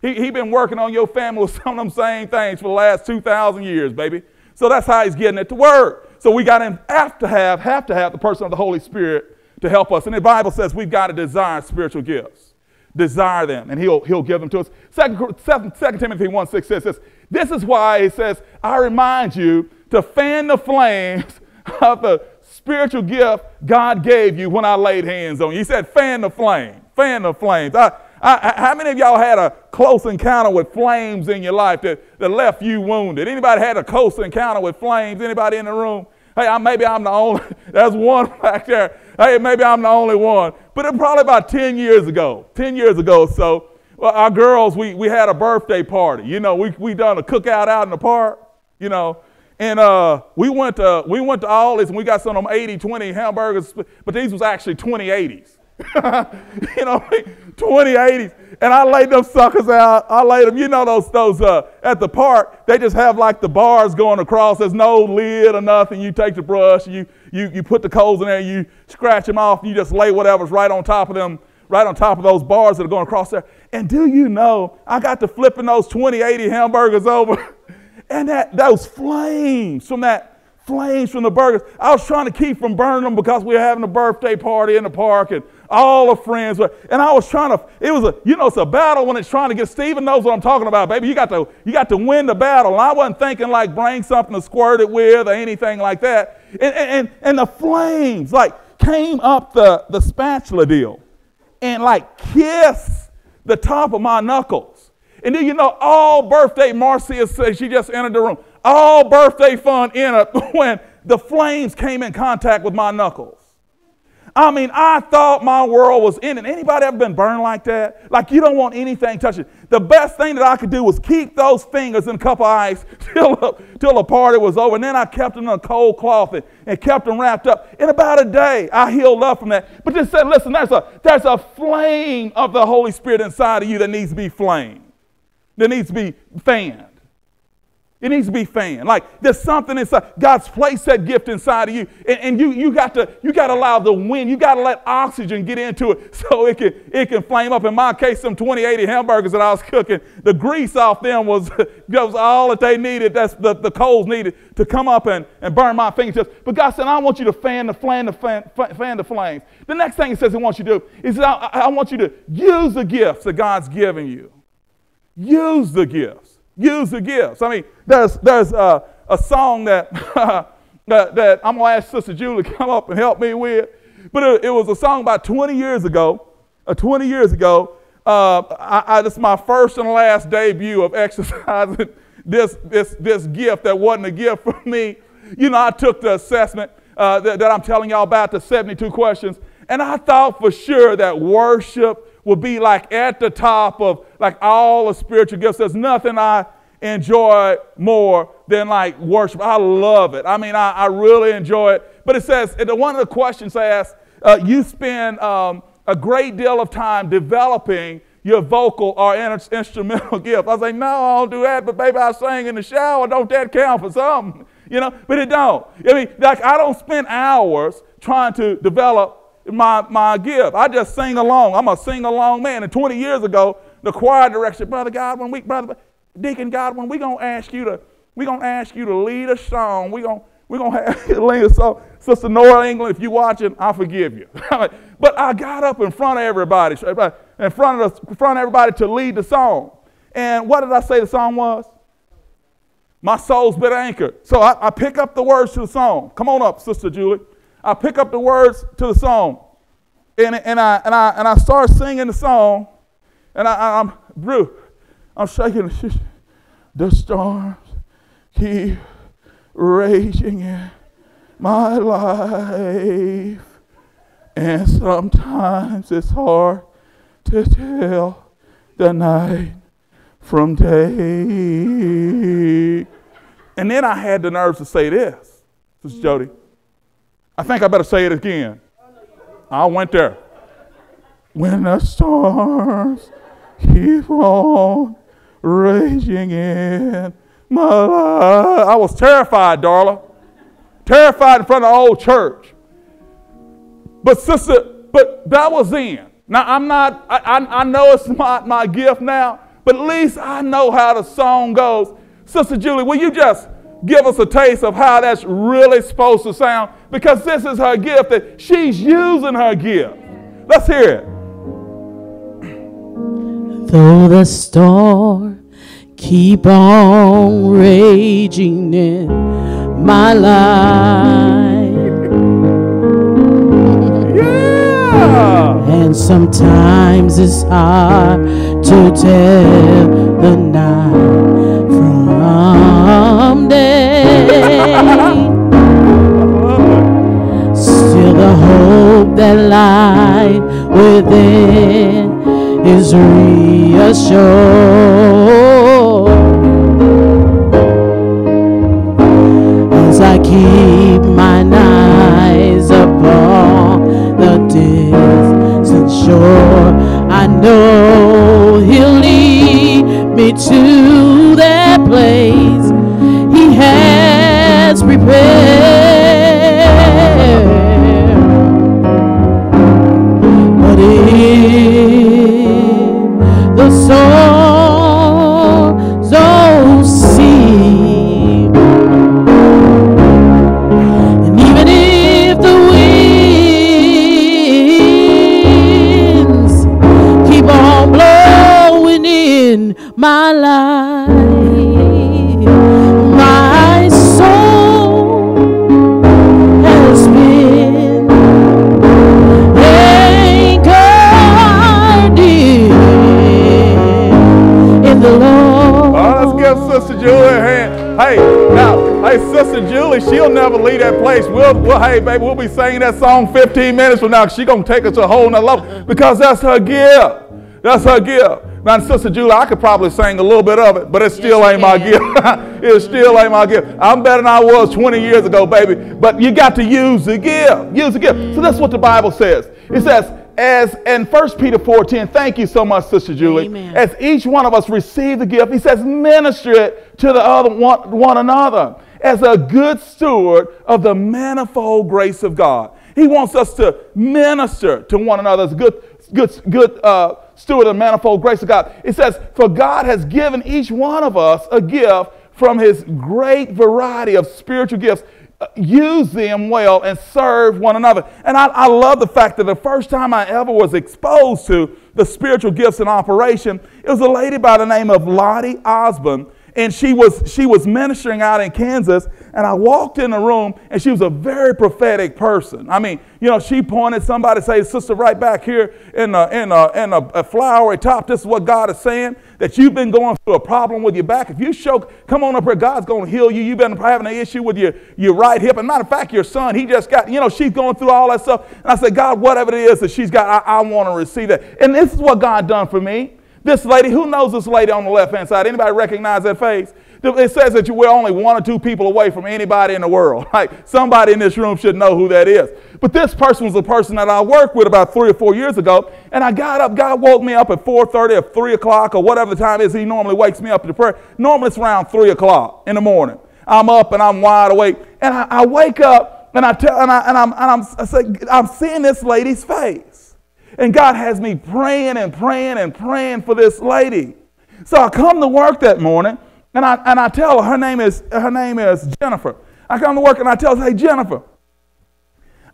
A: he, he been working on your family with some of them same things for the last 2,000 years, baby. So that's how he's getting it to work. So we got to have to have, have to have the person of the Holy Spirit to help us. And the Bible says we've got to desire spiritual gifts. Desire them, and he'll, he'll give them to us. Second, second, Timothy 1 6 says this. This is why he says, I remind you to fan the flames of the spiritual gift God gave you when I laid hands on you. He said, fan the flame, fan the flames. I, I, how many of y'all had a close encounter with flames in your life that, that left you wounded? Anybody had a close encounter with flames? Anybody in the room? Hey, I, maybe I'm the only, there's one back there. Hey, maybe I'm the only one. But it probably about 10 years ago, 10 years ago so, well, our girls, we, we had a birthday party. You know, we, we done a cookout out in the park, you know. And uh, we went to we went to Aldi's and we got some of them 80-20 hamburgers, but these was actually 2080s. you know, 2080s. And I laid them suckers out. I laid them, you know, those, those uh, at the park, they just have like the bars going across. There's no lid or nothing. You take the brush, you, you, you put the coals in there, you scratch them off, and you just lay whatever's right on top of them, right on top of those bars that are going across there. And do you know, I got to flipping those 2080 hamburgers over, and that those flames from that flames from the burgers. I was trying to keep from burning them because we were having a birthday party in the park and all the friends were, and I was trying to, it was a, you know, it's a battle when it's trying to get, Stephen knows what I'm talking about, baby. You got to, you got to win the battle. And I wasn't thinking like bring something to squirt it with or anything like that. And, and, and the flames like came up the, the spatula deal and like kissed the top of my knuckles. And then you know, all birthday, Marcia said she just entered the room. All birthday fun in it when the flames came in contact with my knuckles. I mean, I thought my world was ending. Anybody ever been burned like that? Like you don't want anything touching. The best thing that I could do was keep those fingers in a cup of ice till, till the party was over. And then I kept them in a cold cloth and, and kept them wrapped up. In about a day, I healed up from that. But just said, listen, there's a, there's a flame of the Holy Spirit inside of you that needs to be flamed, that needs to be fanned. It needs to be fanned. Like there's something inside. God's placed that gift inside of you. And, and you, you got to you got to allow the wind, you got to let oxygen get into it so it can it can flame up. In my case, some 2080 hamburgers that I was cooking, the grease off them was, was all that they needed. That's the, the coals needed to come up and, and burn my fingertips. But God said, I want you to fan the fan the fan, fan the flames. The next thing he says he wants you to do is I, I want you to use the gifts that God's given you. Use the gifts. Use the gifts. I mean, there's, there's a, a song that, that, that, I'm going to ask Sister Julie to come up and help me with. But it, it was a song about 20 years ago. Uh, 20 years ago. Uh, I, I, this is my first and last debut of exercising this, this, this gift that wasn't a gift for me. You know, I took the assessment uh, that, that I'm telling y'all about, the 72 questions, and I thought for sure that worship would be like at the top of like all the spiritual gifts. There's nothing I enjoy more than like worship. I love it. I mean, I, I really enjoy it. But it says, one of the questions asks, uh, you spend um, a great deal of time developing your vocal or instrumental gift. I was like, no, I don't do that, but baby, I sing in the shower. Don't that count for something? You know, but it don't. I mean, like I don't spend hours trying to develop my, my gift. I just sing along. I'm a sing along man. And 20 years ago, the choir director, Brother Godwin, we, Brother Deacon Godwin, we're gonna ask you to, we're gonna ask you to lead a song. We're gonna we're gonna have you lead a song. Sister Nora England, if you're watching, I forgive you. but I got up in front of everybody, uh, in front of, the, in front of everybody to lead the song. And what did I say the song was? My soul's been anchored. So I, I pick up the words to the song. Come on up, Sister Julie. I pick up the words to the song, and, and, I, and, I, and I start singing the song, and I, I'm, Brew, I'm shaking. The storms keep raging in my life, and sometimes it's hard to tell the night from day. And then I had the nerves to say this, Sister Jody. I think I better say it again. I went there. When the storms keep on raging in my life. I was terrified, Darla. Terrified in front of the old church. But sister, but that was then. Now I'm not, I, I, I know it's not my gift now, but at least I know how the song goes. Sister Julie, will you just give us a taste of how that's really supposed to sound because this is her gift that she's using her gift. Let's hear it.
B: Though the storm keep on raging in my life.
A: yeah.
B: And sometimes it's hard to tell the night Still, the hope that lies within is reassured.
A: We'll, we'll hey, baby, we'll be singing that song 15 minutes from now. She's going to take us to a whole nother level because that's her gift. That's her gift. Now, Sister Julie, I could probably sing a little bit of it, but it still
B: you
A: ain't my gift. it still ain't my gift. I'm better than I was 20 years ago, baby. But you got to use the gift. Use the gift. So that's what the Bible says. It says, as in 1 Peter 4:10, thank you so much, Sister Julie.
B: Amen.
A: As each one of us receive the gift, he says, minister it to the other one, one another as a good steward of the manifold grace of God. He wants us to minister to one another as good, good, good uh, steward of manifold grace of God. It says, For God has given each one of us a gift from his great variety of spiritual gifts use them well and serve one another. And I, I, love the fact that the first time I ever was exposed to the spiritual gifts in operation, it was a lady by the name of Lottie Osborne and she was she was ministering out in Kansas and I walked in the room and she was a very prophetic person. I mean, you know, she pointed somebody say, "Sister, right back here in a, in a, in a, a flowery top, this is what God is saying that you've been going through a problem with your back. If you show, come on up here, God's going to heal you. You've been having an issue with your your right hip, and matter of fact, your son, he just got, you know, she's going through all that stuff. And I said, God, whatever it is that she's got, I, I want to receive that. And this is what God done for me. This lady, who knows this lady on the left hand side? Anybody recognize that face? It says that you were only one or two people away from anybody in the world. Like somebody in this room should know who that is. But this person was a person that I worked with about three or four years ago, and I got up. God woke me up at 4:30 or 3 o'clock or whatever the time is. He normally wakes me up to prayer. Normally it's around 3 o'clock in the morning. I'm up and I'm wide awake, and I, I wake up and I tell and I and I'm and I'm I say, I'm seeing this lady's face. And God has me praying and praying and praying for this lady. So I come to work that morning and I, and I tell her, her name, is, her name is Jennifer. I come to work and I tell her, hey, Jennifer,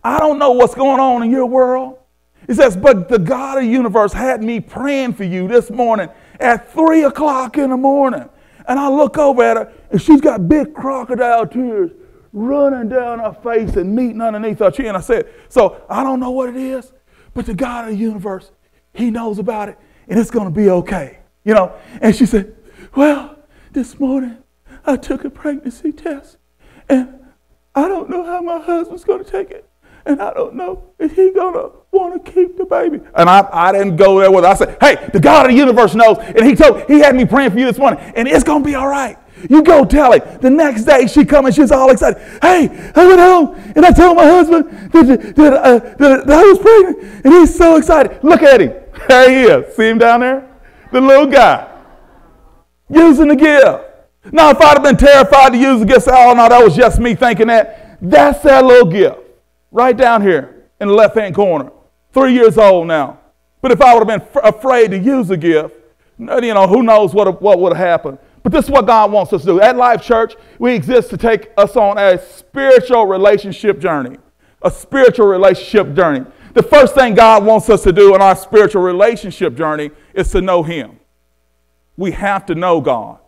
A: I don't know what's going on in your world. He says, but the God of the universe had me praying for you this morning at 3 o'clock in the morning. And I look over at her and she's got big crocodile tears running down her face and meeting underneath her chin. I said, so I don't know what it is, but the God of the universe, He knows about it, and it's going to be okay. You know? And she said, Well, this morning I took a pregnancy test, and I don't know how my husband's going to take it. And I don't know if he's going to want to keep the baby. And I, I didn't go there with her. I said, Hey, the God of the universe knows. And he told, he had me praying for you this morning, and it's going to be all right. You go tell it. The next day she come and she's all excited. Hey, I went home and I told my husband that, that, uh, that I was pregnant. And he's so excited. Look at him. There he is. See him down there? The little guy. Using the gift. Now, if I'd have been terrified to use the gift, say, oh, no, that was just me thinking that. That's that little gift. Right down here in the left hand corner. Three years old now. But if I would have been f- afraid to use the gift, you know, who knows what, what would have happened. But this is what God wants us to do. At Life Church, we exist to take us on a spiritual relationship journey. A spiritual relationship journey. The first thing God wants us to do in our spiritual relationship journey is to know Him. We have to know God.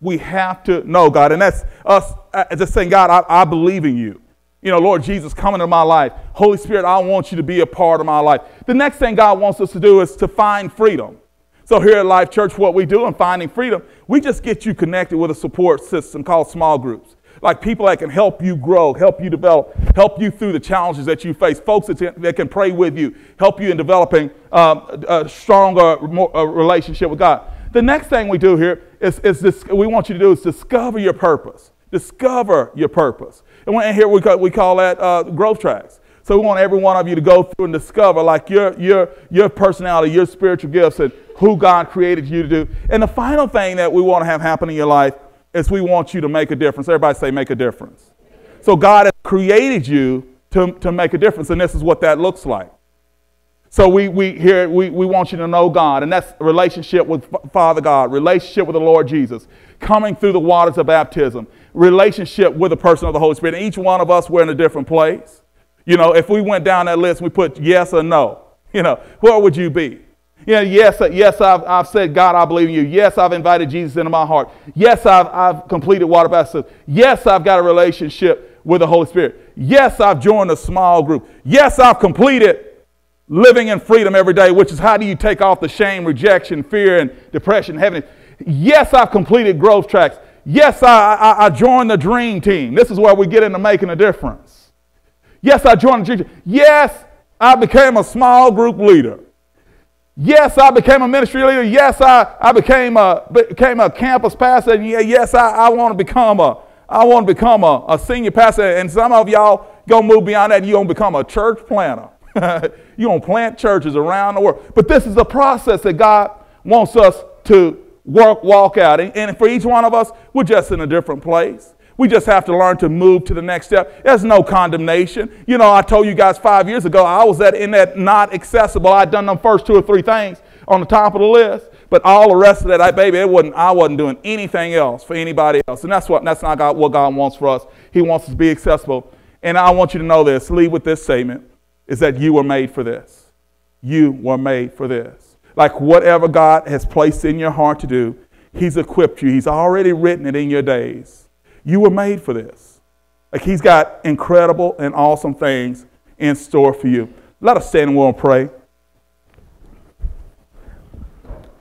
A: We have to know God. And that's us uh, just saying, God, I, I believe in you. You know, Lord Jesus, come into my life. Holy Spirit, I want you to be a part of my life. The next thing God wants us to do is to find freedom. So here at Life Church, what we do in finding freedom, we just get you connected with a support system called small groups. Like people that can help you grow, help you develop, help you through the challenges that you face. Folks that, that can pray with you, help you in developing um, a stronger more, a relationship with God. The next thing we do here is, is this, we want you to do is discover your purpose. Discover your purpose. And here we call, we call that uh, growth tracks. So we want every one of you to go through and discover like your, your, your personality, your spiritual gifts, and who God created you to do. And the final thing that we want to have happen in your life is we want you to make a difference. Everybody say, make a difference. So God has created you to, to make a difference, and this is what that looks like. So we, we here we, we want you to know God, and that's relationship with Father God, relationship with the Lord Jesus, coming through the waters of baptism, relationship with the person of the Holy Spirit. And each one of us, we're in a different place. You know, if we went down that list, we put yes or no. You know, where would you be? You know, yes, yes, I've, I've said, God, I believe in you. Yes, I've invited Jesus into my heart. Yes, I've, I've completed water baptism. Yes, I've got a relationship with the Holy Spirit. Yes, I've joined a small group. Yes, I've completed living in freedom every day, which is how do you take off the shame, rejection, fear, and depression, heaviness. Yes, I've completed growth tracks. Yes, I, I, I joined the dream team. This is where we get into making a difference. Yes, I joined the church. Yes, I became a small group leader. Yes, I became a ministry leader. Yes, I, I became a became a campus pastor. And yes, I, I want to become a I want to become a, a senior pastor. And some of y'all gonna move beyond that. You're gonna become a church planner. You're to plant churches around the world. But this is the process that God wants us to work, walk out. And for each one of us, we're just in a different place. We just have to learn to move to the next step. There's no condemnation. You know, I told you guys five years ago, I was at, in that not accessible. I'd done them first two or three things on the top of the list. But all the rest of that, I, baby, it wasn't, I wasn't doing anything else for anybody else. And that's what that's not God, what God wants for us. He wants us to be accessible. And I want you to know this. Leave with this statement: is that you were made for this. You were made for this. Like whatever God has placed in your heart to do, He's equipped you. He's already written it in your days. You were made for this. Like He's got incredible and awesome things in store for you. Let us stand and we'll pray.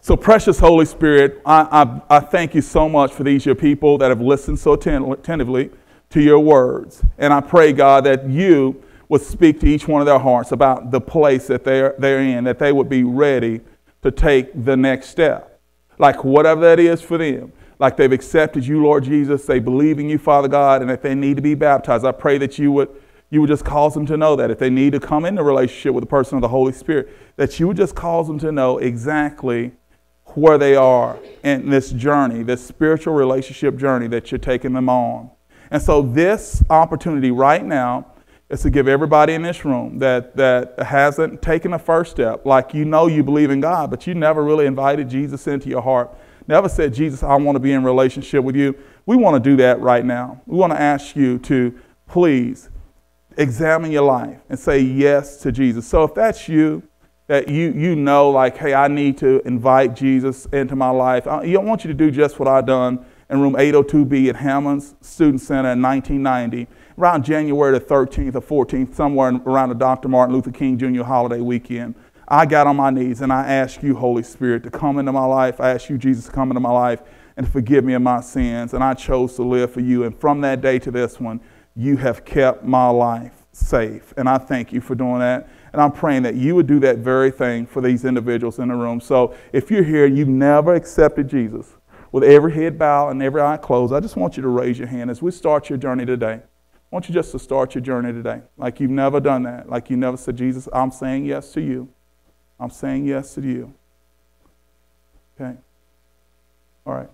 A: So, precious Holy Spirit, I, I, I, thank you so much for these your people that have listened so attentively to your words. And I pray, God, that you would speak to each one of their hearts about the place that they're, they're in, that they would be ready to take the next step. Like whatever that is for them. Like they've accepted you, Lord Jesus, they believe in you, Father God, and if they need to be baptized, I pray that you would you would just cause them to know that if they need to come into relationship with the person of the Holy Spirit, that you would just cause them to know exactly where they are in this journey, this spiritual relationship journey that you're taking them on. And so, this opportunity right now is to give everybody in this room that, that hasn't taken a first step, like you know you believe in God, but you never really invited Jesus into your heart, never said, Jesus, I want to be in relationship with you. We want to do that right now. We want to ask you to please examine your life and say yes to Jesus. So, if that's you, that you, you know, like, hey, I need to invite Jesus into my life. I, I want you to do just what I done in room 802B at Hammons Student Center in 1990, around January the 13th or 14th, somewhere around the Dr. Martin Luther King Jr. holiday weekend. I got on my knees and I asked you, Holy Spirit, to come into my life. I asked you, Jesus, to come into my life and forgive me of my sins. And I chose to live for you. And from that day to this one, you have kept my life safe. And I thank you for doing that. And I'm praying that you would do that very thing for these individuals in the room. So if you're here and you've never accepted Jesus, with every head bowed and every eye closed, I just want you to raise your hand as we start your journey today. I want you just to start your journey today, like you've never done that, like you never said, Jesus, I'm saying yes to you. I'm saying yes to you. Okay? All right.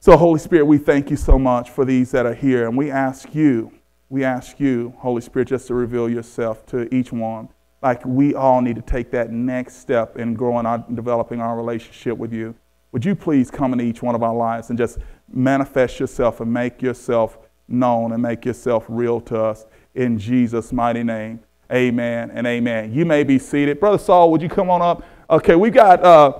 A: So, Holy Spirit, we thank you so much for these that are here, and we ask you, we ask you, Holy Spirit, just to reveal yourself to each one like we all need to take that next step in growing our developing our relationship with you. Would you please come into each one of our lives and just manifest yourself and make yourself known and make yourself real to us in Jesus' mighty name. Amen and amen. You may be seated. Brother Saul, would you come on up? Okay, we got uh,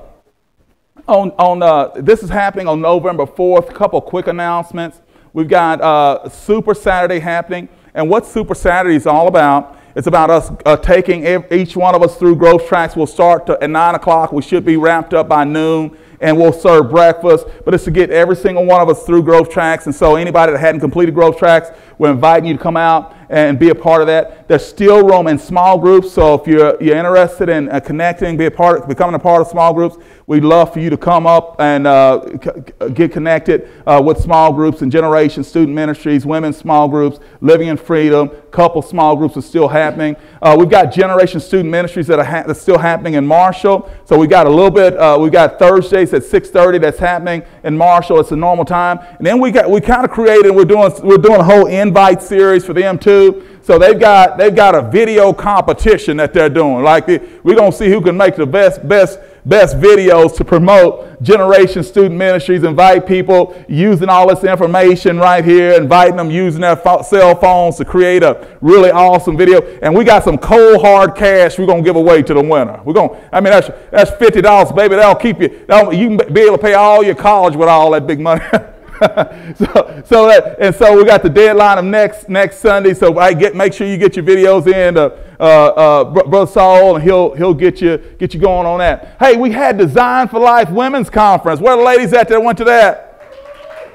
A: on on uh, this is happening on November 4th. A couple quick announcements. We've got uh, Super Saturday happening, and what Super Saturday is all about it's about us uh, taking each one of us through growth tracks. We'll start to, at 9 o'clock. We should be wrapped up by noon, and we'll serve breakfast. But it's to get every single one of us through growth tracks. And so, anybody that hadn't completed growth tracks, we're inviting you to come out and be a part of that. There's still room in small groups. So, if you're, you're interested in uh, connecting, be a part becoming a part of small groups, We'd love for you to come up and uh, c- get connected uh, with small groups and Generation Student Ministries, women's small groups, Living in Freedom. Couple small groups are still happening. Uh, we've got Generation Student Ministries that are ha- that's still happening in Marshall. So we got a little bit. Uh, we got Thursdays at 6:30 that's happening in Marshall. It's a normal time. And then we got we kind of created. We're doing we're doing a whole invite series for them too. So they've got they've got a video competition that they're doing. Like we're gonna see who can make the best best best videos to promote Generation Student Ministries, invite people using all this information right here, inviting them using their cell phones to create a really awesome video. And we got some cold hard cash we're going to give away to the winner. We're gonna, I mean, that's, that's $50, baby. That'll keep you, that'll, you can be able to pay all your college with all that big money. so, so that, and so we got the deadline of next next Sunday. So I get make sure you get your videos in to uh, uh, Brother Saul, and he'll he'll get you get you going on that. Hey, we had Design for Life Women's Conference. Where the ladies at that went to that?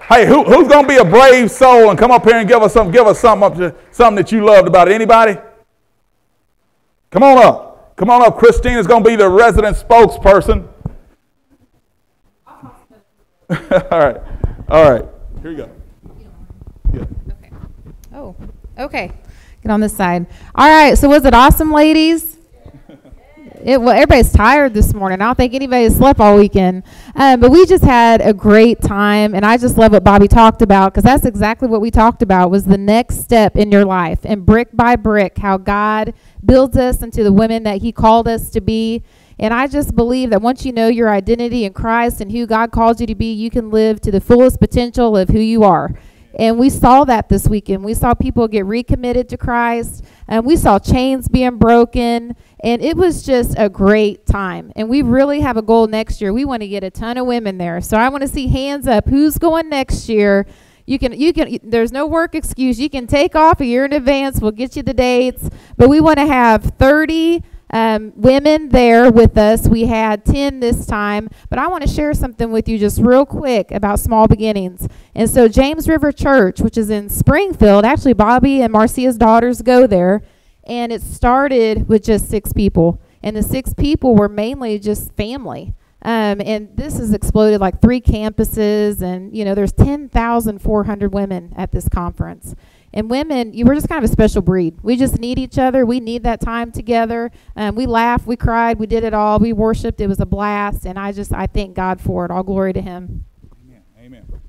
A: Hey, who, who's going to be a brave soul and come up here and give us some give us something up to, something that you loved about it? Anybody? Come on up. Come on up. Christine is going to be the resident spokesperson. All right. All right. Here you go.
C: Yeah. Okay. Oh, okay. Get on this side. All right. So was it awesome, ladies? It, well, everybody's tired this morning. I don't think anybody slept all weekend. Um, but we just had a great time, and I just love what Bobby talked about because that's exactly what we talked about was the next step in your life, and brick by brick, how God builds us into the women that He called us to be. And I just believe that once you know your identity in Christ and who God calls you to be, you can live to the fullest potential of who you are. And we saw that this weekend. We saw people get recommitted to Christ, and we saw chains being broken, and it was just a great time. And we really have a goal next year. We want to get a ton of women there. So I want to see hands up. Who's going next year? You can, you can, there's no work excuse. You can take off a year in advance. We'll get you the dates. But we want to have 30 um, women there with us. We had 10 this time, but I want to share something with you just real quick about small beginnings. And so, James River Church, which is in Springfield, actually, Bobby and Marcia's daughters go there, and it started with just six people. And the six people were mainly just family. Um, and this has exploded like three campuses, and you know, there's 10,400 women at this conference. And women, you, we're just kind of a special breed. We just need each other. We need that time together. Um, we laughed, we cried, we did it all. We worshiped. It was a blast, and I just I thank God for it. All glory to Him.
A: Amen. Amen.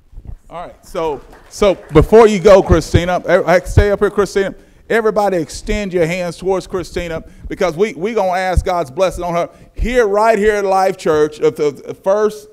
A: All right. So so before you go, Christina, stay up here, Christina. Everybody extend your hands towards Christina because we we gonna ask God's blessing on her here, right here at Life Church. Of the first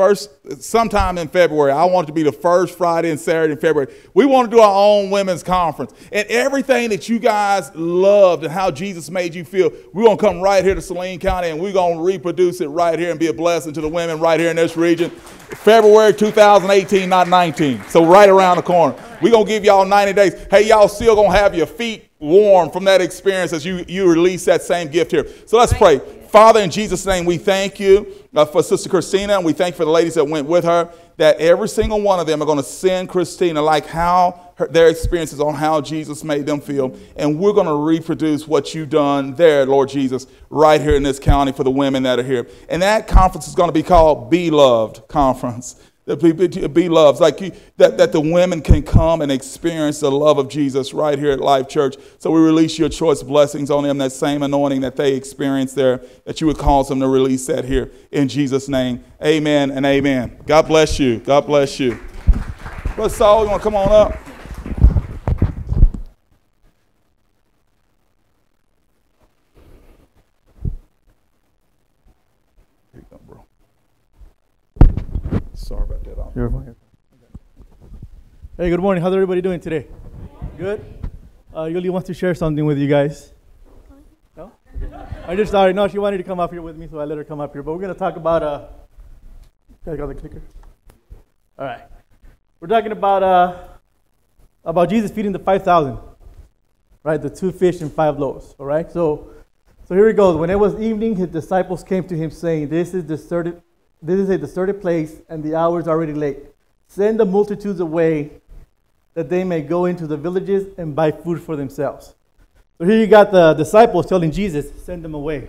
A: first sometime in February. I want it to be the first Friday and Saturday in February. We want to do our own women's conference. And everything that you guys loved and how Jesus made you feel, we're going to come right here to Saline County and we're going to reproduce it right here and be a blessing to the women right here in this region. February 2018, not 19. So right around the corner. We're going to give y'all 90 days. Hey, y'all still going to have your feet warm from that experience as you, you release that same gift here. So let's pray. Father, in Jesus' name, we thank you uh, for Sister Christina, and we thank for the ladies that went with her, that every single one of them are going to send Christina like how her, their experiences on how Jesus made them feel. And we're going to reproduce what you've done there, Lord Jesus, right here in this county for the women that are here. And that conference is going to be called Be Loved Conference be loved, like you, that, that the women can come and experience the love of Jesus right here at Life Church. So we release your choice blessings on them, that same anointing that they experienced there, that you would cause them to release that here in Jesus' name. Amen and amen. God bless you. God bless you. Brother Saul, you want to come on up? Sorry about that.
D: Hey, good morning. How's everybody doing today? Good? Uh, Yuli wants to share something with you guys. No? I just thought, no, she wanted to come up here with me, so I let her come up here. But we're going to talk about, uh, I got the clicker. All right. We're talking about, uh, about Jesus feeding the 5,000, right? The two fish and five loaves, all right? So, so here it goes. When it was evening, his disciples came to him saying, This is the deserted, this is a deserted place, and the hour is already late. Send the multitudes away that they may go into the villages and buy food for themselves. So here you got the disciples telling Jesus, send them away.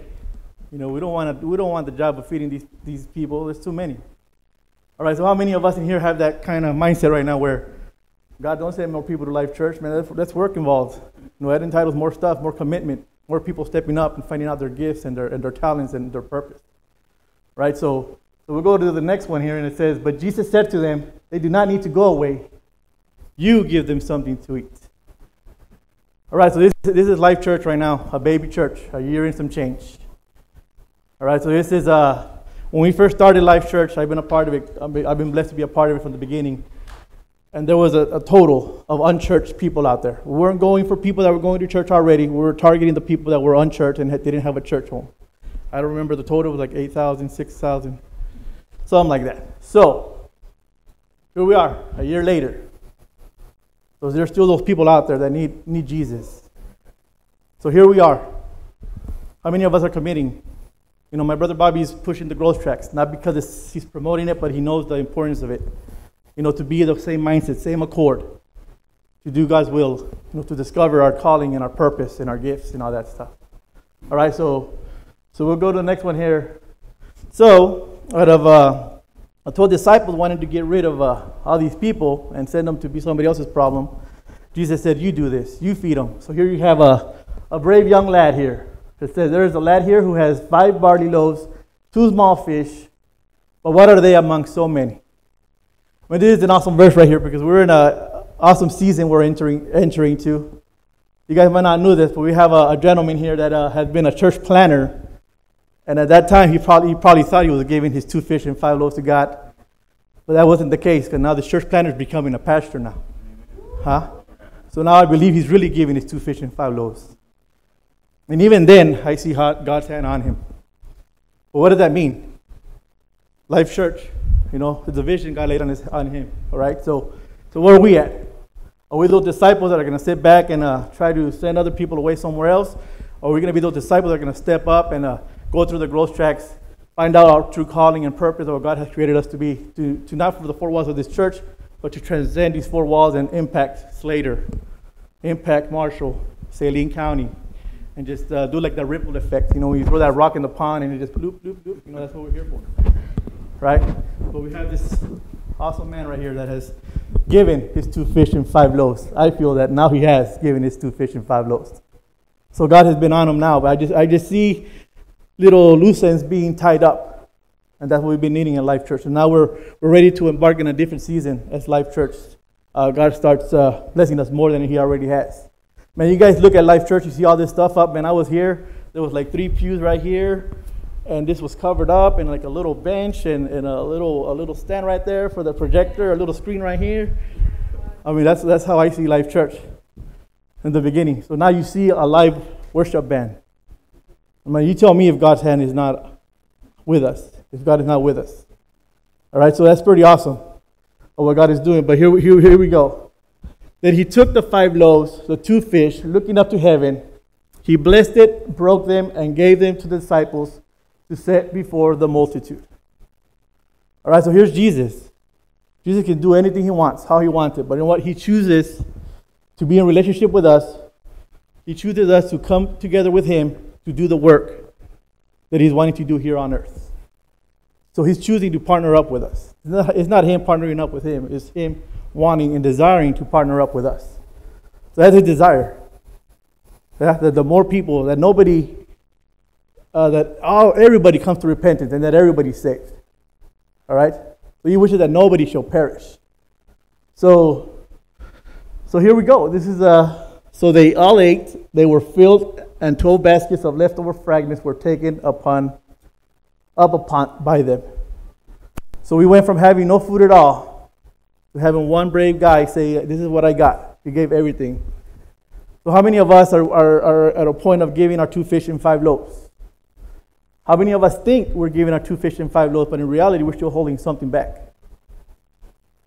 D: You know, we don't want to, we don't want the job of feeding these, these people. There's too many. All right, so how many of us in here have that kind of mindset right now where God don't send more people to Life Church, man, that's, that's work involved. You know, that entitles more stuff, more commitment, more people stepping up and finding out their gifts and their, and their talents and their purpose. Right, so so we'll go to the next one here, and it says, But Jesus said to them, They do not need to go away. You give them something to eat. All right, so this, this is Life Church right now, a baby church, a year and some change. All right, so this is, uh, when we first started Life Church, I've been a part of it. I've been blessed to be a part of it from the beginning. And there was a, a total of unchurched people out there. We weren't going for people that were going to church already. We were targeting the people that were unchurched and didn't have a church home. I don't remember the total, was like 8,000, 6,000. Something like that. So, here we are, a year later. So there's still those people out there that need, need Jesus. So here we are. How many of us are committing? You know, my brother Bobby is pushing the growth tracks, not because he's promoting it, but he knows the importance of it. You know, to be the same mindset, same accord, to do God's will, you know, to discover our calling and our purpose and our gifts and all that stuff. All right, so so we'll go to the next one here. So out of uh, I told disciples wanted to get rid of uh, all these people and send them to be somebody else's problem. Jesus said, "You do this. You feed them." So here you have a, a brave young lad here, It says, There is a lad here who has five barley loaves, two small fish, but what are they among so many? Well, this is an awesome verse right here because we're in an awesome season we're entering, entering to. You guys might not know this, but we have a, a gentleman here that uh, has been a church planner. And at that time, he probably, he probably thought he was giving his two fish and five loaves to God. But that wasn't the case because now the church planner is becoming a pastor now. Huh? So now I believe he's really giving his two fish and five loaves. And even then, I see God's hand on him. But what does that mean? Life Church, you know, the vision God laid on, his, on him. All right, so, so where are we at? Are we those disciples that are going to sit back and uh, try to send other people away somewhere else? Or are we going to be those disciples that are going to step up and uh, go through the growth tracks, find out our true calling and purpose of what God has created us to be, to, to not for the four walls of this church, but to transcend these four walls and impact Slater, impact Marshall, Saline County, and just uh, do like the ripple effect. You know, you throw that rock in the pond and it just bloop, bloop, bloop. You know, that's what we're here for. Right? But we have this awesome man right here that has given his two fish and five loaves. I feel that now he has given his two fish and five loaves. So God has been on him now, but I just, I just see little loose ends being tied up. And that's what we've been needing in Life Church. And now we're, we're ready to embark in a different season as Life Church. Uh, God starts uh, blessing us more than He already has. Man, you guys look at Life Church, you see all this stuff up. Man, I was here. There was like three pews right here, and this was covered up, and like a little bench and, and a little a little stand right there for the projector, a little screen right here. I mean, that's that's how I see Life Church in the beginning. So now you see a live worship band. I mean, you tell me if God's hand is not with us if God is not with us. All right, so that's pretty awesome of what God is doing. But here, here, here we go. Then he took the five loaves, the two fish, looking up to heaven. He blessed it, broke them, and gave them to the disciples to set before the multitude. All right, so here's Jesus. Jesus can do anything he wants, how he wants it. But in what he chooses to be in relationship with us, he chooses us to come together with him to do the work that he's wanting to do here on earth. So he's choosing to partner up with us. It's not, him partnering up with him, it's him wanting and desiring to partner up with us. So that's his desire. Yeah, that the more people, that nobody, uh, that all, everybody comes to repentance and that everybody's saved. All right? So he wishes that nobody shall perish. So, so here we go. This is a. Uh, so they all ate. They were filled, and twelve baskets of leftover fragments were taken upon up upon by them. So we went from having no food at all to having one brave guy say, This is what I got. He gave everything. So, how many of us are, are, are at a point of giving our two fish and five loaves? How many of us think we're giving our two fish and five loaves, but in reality, we're still holding something back?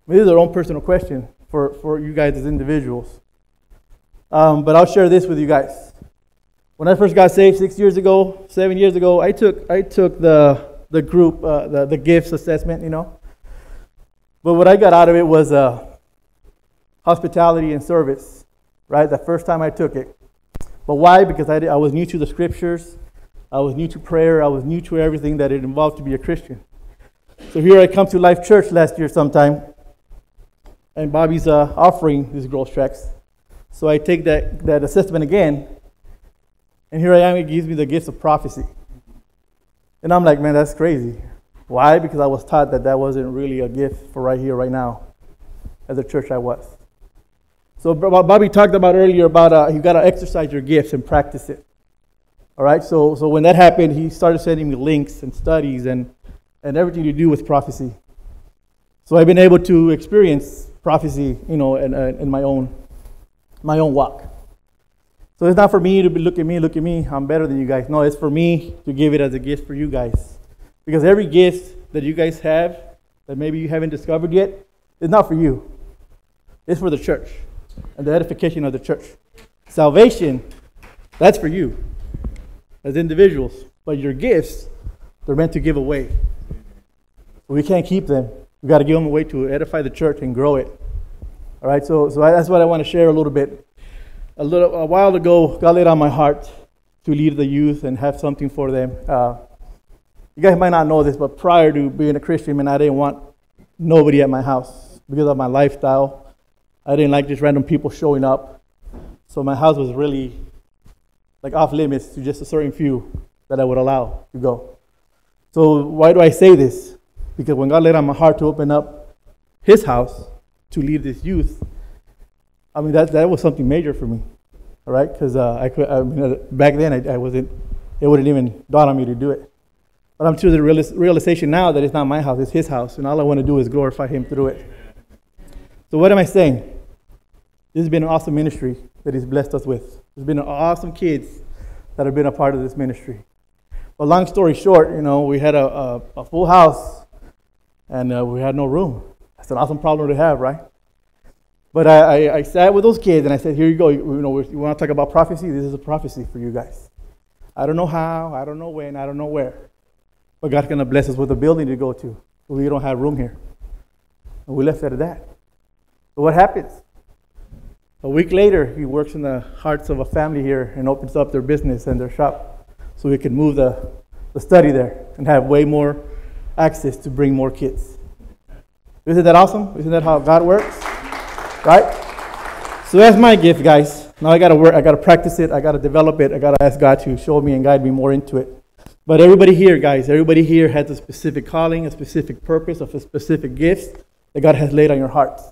D: This is our own personal question for, for you guys as individuals. Um, but I'll share this with you guys. When I first got saved six years ago, seven years ago, I took, I took the, the group, uh, the, the gifts assessment, you know. But what I got out of it was uh, hospitality and service, right? The first time I took it. But why? Because I, did, I was new to the scriptures, I was new to prayer, I was new to everything that it involved to be a Christian. So here I come to Life Church last year sometime, and Bobby's uh, offering these growth tracks. So I take that, that assessment again, and here I am, it gives me the gifts of prophecy. And I'm like, man, that's crazy. Why? Because I was taught that that wasn't really a gift for right here, right now, as a church I was. So Bobby talked about earlier about uh, you got to exercise your gifts and practice it. All right. So so when that happened, he started sending me links and studies and and everything to do with prophecy. So I've been able to experience prophecy, you know, in, in my own my own walk. So it's not for me to be, look at me, look at me, I'm better than you guys. No, it's for me to give it as a gift for you guys. Because every gift that you guys have that maybe you haven't discovered yet is not for you, it's for the church and the edification of the church. Salvation, that's for you as individuals. But your gifts, they're meant to give away. We can't keep them. We've got to give them away to edify the church and grow it. All right, so, so that's what I want to share a little bit a little a while ago, God laid on my heart to lead the youth and have something for them. Uh, you guys might not know this, but prior to being a Christian, man, I didn't want nobody at my house because of my lifestyle. I didn't like just random people showing up. So my house was really, like off limits to just a certain few that I would allow to go. So why do I say this? Because when God laid on my heart to open up His house to lead this youth, I mean that that was something major for me, all right? Because uh, I could, I mean, uh, back then I, I wasn't, it wouldn't even dawn on me to do it. But I'm to the realis- realization now that it's not my house, it's His house, and all I want to do is glorify Him through it. So what am I saying? This has been an awesome ministry that He's blessed us with. There's been awesome kids that have been a part of this ministry. But long story short, you know, we had a, a, a full house and uh, we had no room. That's an awesome problem to have, right? But I, I, I sat with those kids and I said, here you go. You, you know, you want to talk about prophecy? This is a prophecy for you guys. I don't know how, I don't know when, I don't know where. But God's going to bless us with a building to go to. We don't have room here. And we left it at that. So what happens? A week later, he works in the hearts of a family here and opens up their business and their shop so we can move the, the study there and have way more access to bring more kids. Isn't that awesome? Isn't that how God works? Right? So that's my gift, guys. Now I gotta work, I gotta practice it, I gotta develop it, I gotta ask God to show me and guide me more into it. But everybody here, guys, everybody here has a specific calling, a specific purpose, of a specific gift that God has laid on your hearts.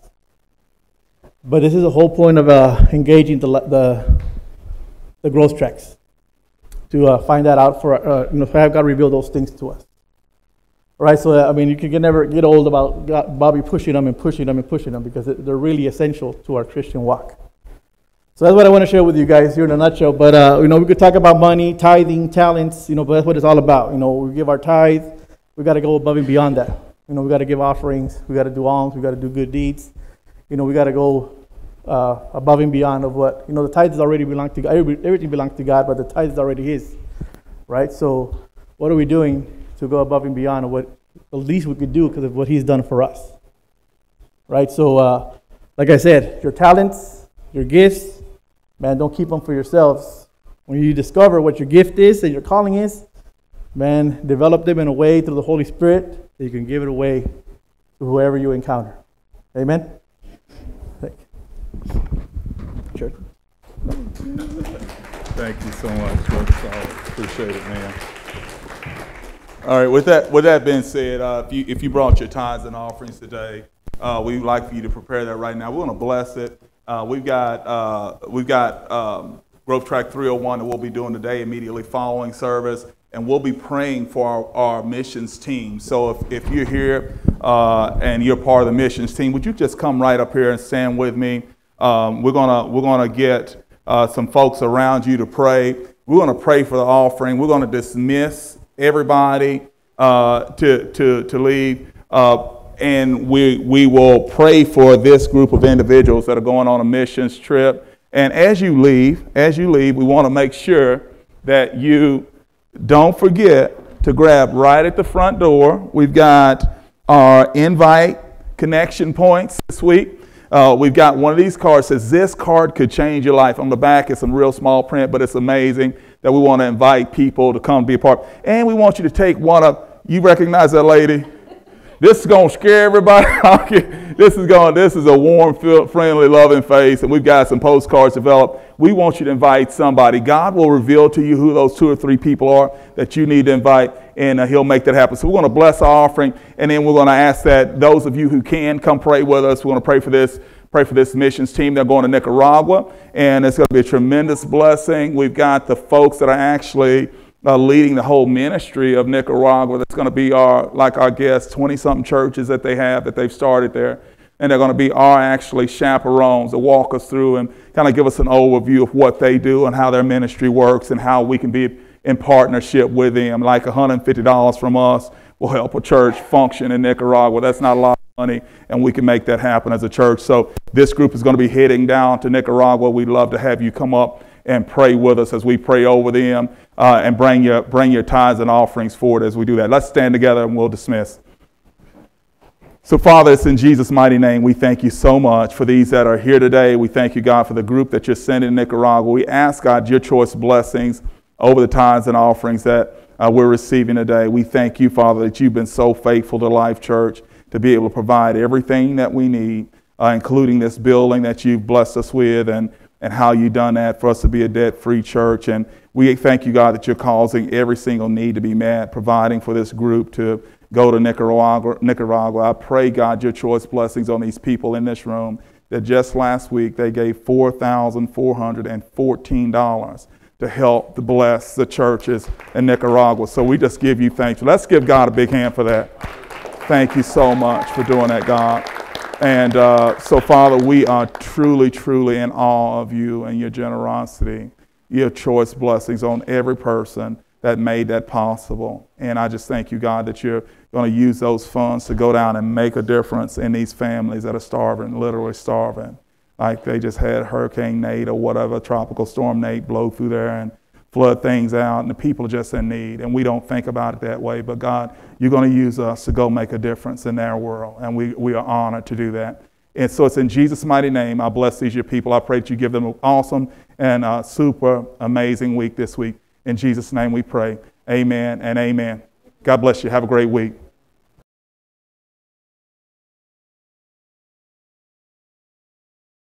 D: But this is the whole point of uh, engaging the, the, the growth tracks to uh, find that out for, uh, you know, have God reveal those things to us. Right, so I mean, you can never get old about Bobby pushing them and pushing them and pushing them because they're really essential to our Christian walk. So that's what I want to share with you guys here in a nutshell. But uh, you know, we could talk about money, tithing, talents. You know, but that's what it's all about. You know, we give our tithe. We got to go above and beyond that. You know, we got to give offerings. We got to do alms. We got to do good deeds you know, we got to go uh, above and beyond of what, you know, the tithes already belong to God. Everything belongs to God, but the tithe is already His, right? So, what are we doing to go above and beyond what the least we could do because of what He's done for us, right? So, uh, like I said, your talents, your gifts, man, don't keep them for yourselves. When you discover what your gift is and your calling is, man, develop them in a way through the Holy Spirit that you can give it away to whoever you encounter. Amen. Thank. Sure.
A: Thank you so much. Appreciate it, man. All right, with that, with that being said, uh, if, you, if you brought your tithes and offerings today, uh, we'd like for you to prepare that right now. We want to bless it. Uh, we've got, uh, we've got um, Growth Track 301 that we'll be doing today immediately following service, and we'll be praying for our, our missions team. So if, if you're here uh, and you're part of the missions team, would you just come right up here and stand with me? Um, we're gonna we're gonna get uh, some folks around you to pray. We're gonna pray for the offering. We're gonna dismiss everybody uh, to to to leave, uh, and we we will pray for this group of individuals that are going on a missions trip. And as you leave, as you leave, we want to make sure that you don't forget to grab right at the front door. We've got our invite connection points this week. Uh, we've got one of these cards says this card could change your life. On the back, it's some real small print, but it's amazing that we want to invite people to come be a part. And we want you to take one of. You recognize that lady? This is going to scare everybody. this is going. This is a warm, friendly, loving face, and we've got some postcards developed. We want you to invite somebody. God will reveal to you who those two or three people are that you need to invite, and uh, He'll make that happen. So we're going to bless our offering, and then we're going to ask that those of you who can come pray with us. We're going to pray for this. Pray for this missions team. They're going to Nicaragua, and it's going to be a tremendous blessing. We've got the folks that are actually uh, leading the whole ministry of Nicaragua. That's going to be our, like our guests, 20 something churches that they have that they've started there. And they're going to be our actually chaperones to walk us through and kind of give us an overview of what they do and how their ministry works and how we can be in partnership with them. Like $150 from us will help a church function in Nicaragua. That's not a lot of money, and we can make that happen as a church. So this group is going to be heading down to Nicaragua. We'd love to have you come up and pray with us as we pray over them uh, and bring your, bring your tithes and offerings forward as we do that. Let's stand together and we'll dismiss. So, Father, it's in Jesus' mighty name. We thank you so much for these that are here today. We thank you, God, for the group that you're sending to Nicaragua. We ask, God, your choice blessings over the tithes and offerings that uh, we're receiving today. We thank you, Father, that you've been so faithful to Life Church to be able to provide everything that we need, uh, including this building that you've blessed us with and and how you've done that for us to be a debt free church. And we thank you, God, that you're causing every single need to be met, providing for this group to go to Nicaragua. Nicaragua. I pray, God, your choice blessings on these people in this room that just last week they gave $4,414 to help to bless the churches in Nicaragua. So we just give you thanks. Let's give God a big hand for that. Thank you so much for doing that, God. And uh, so, Father, we are truly, truly in awe of you and your generosity, your choice blessings on every person that made that possible. And I just thank you, God, that you're going to use those funds to go down and make a difference in these families that are starving, literally starving. Like they just had Hurricane Nate or whatever, Tropical Storm Nate blow through there and flood things out, and the people are just in need. And we don't think about it that way. But God, you're going to use us to go make a difference in their world. And we, we are honored to do that. And so it's in Jesus' mighty name. I bless these your people. I pray that you give them an awesome and uh, super amazing week this week. In Jesus' name we pray. Amen and amen. God bless you. Have a great week.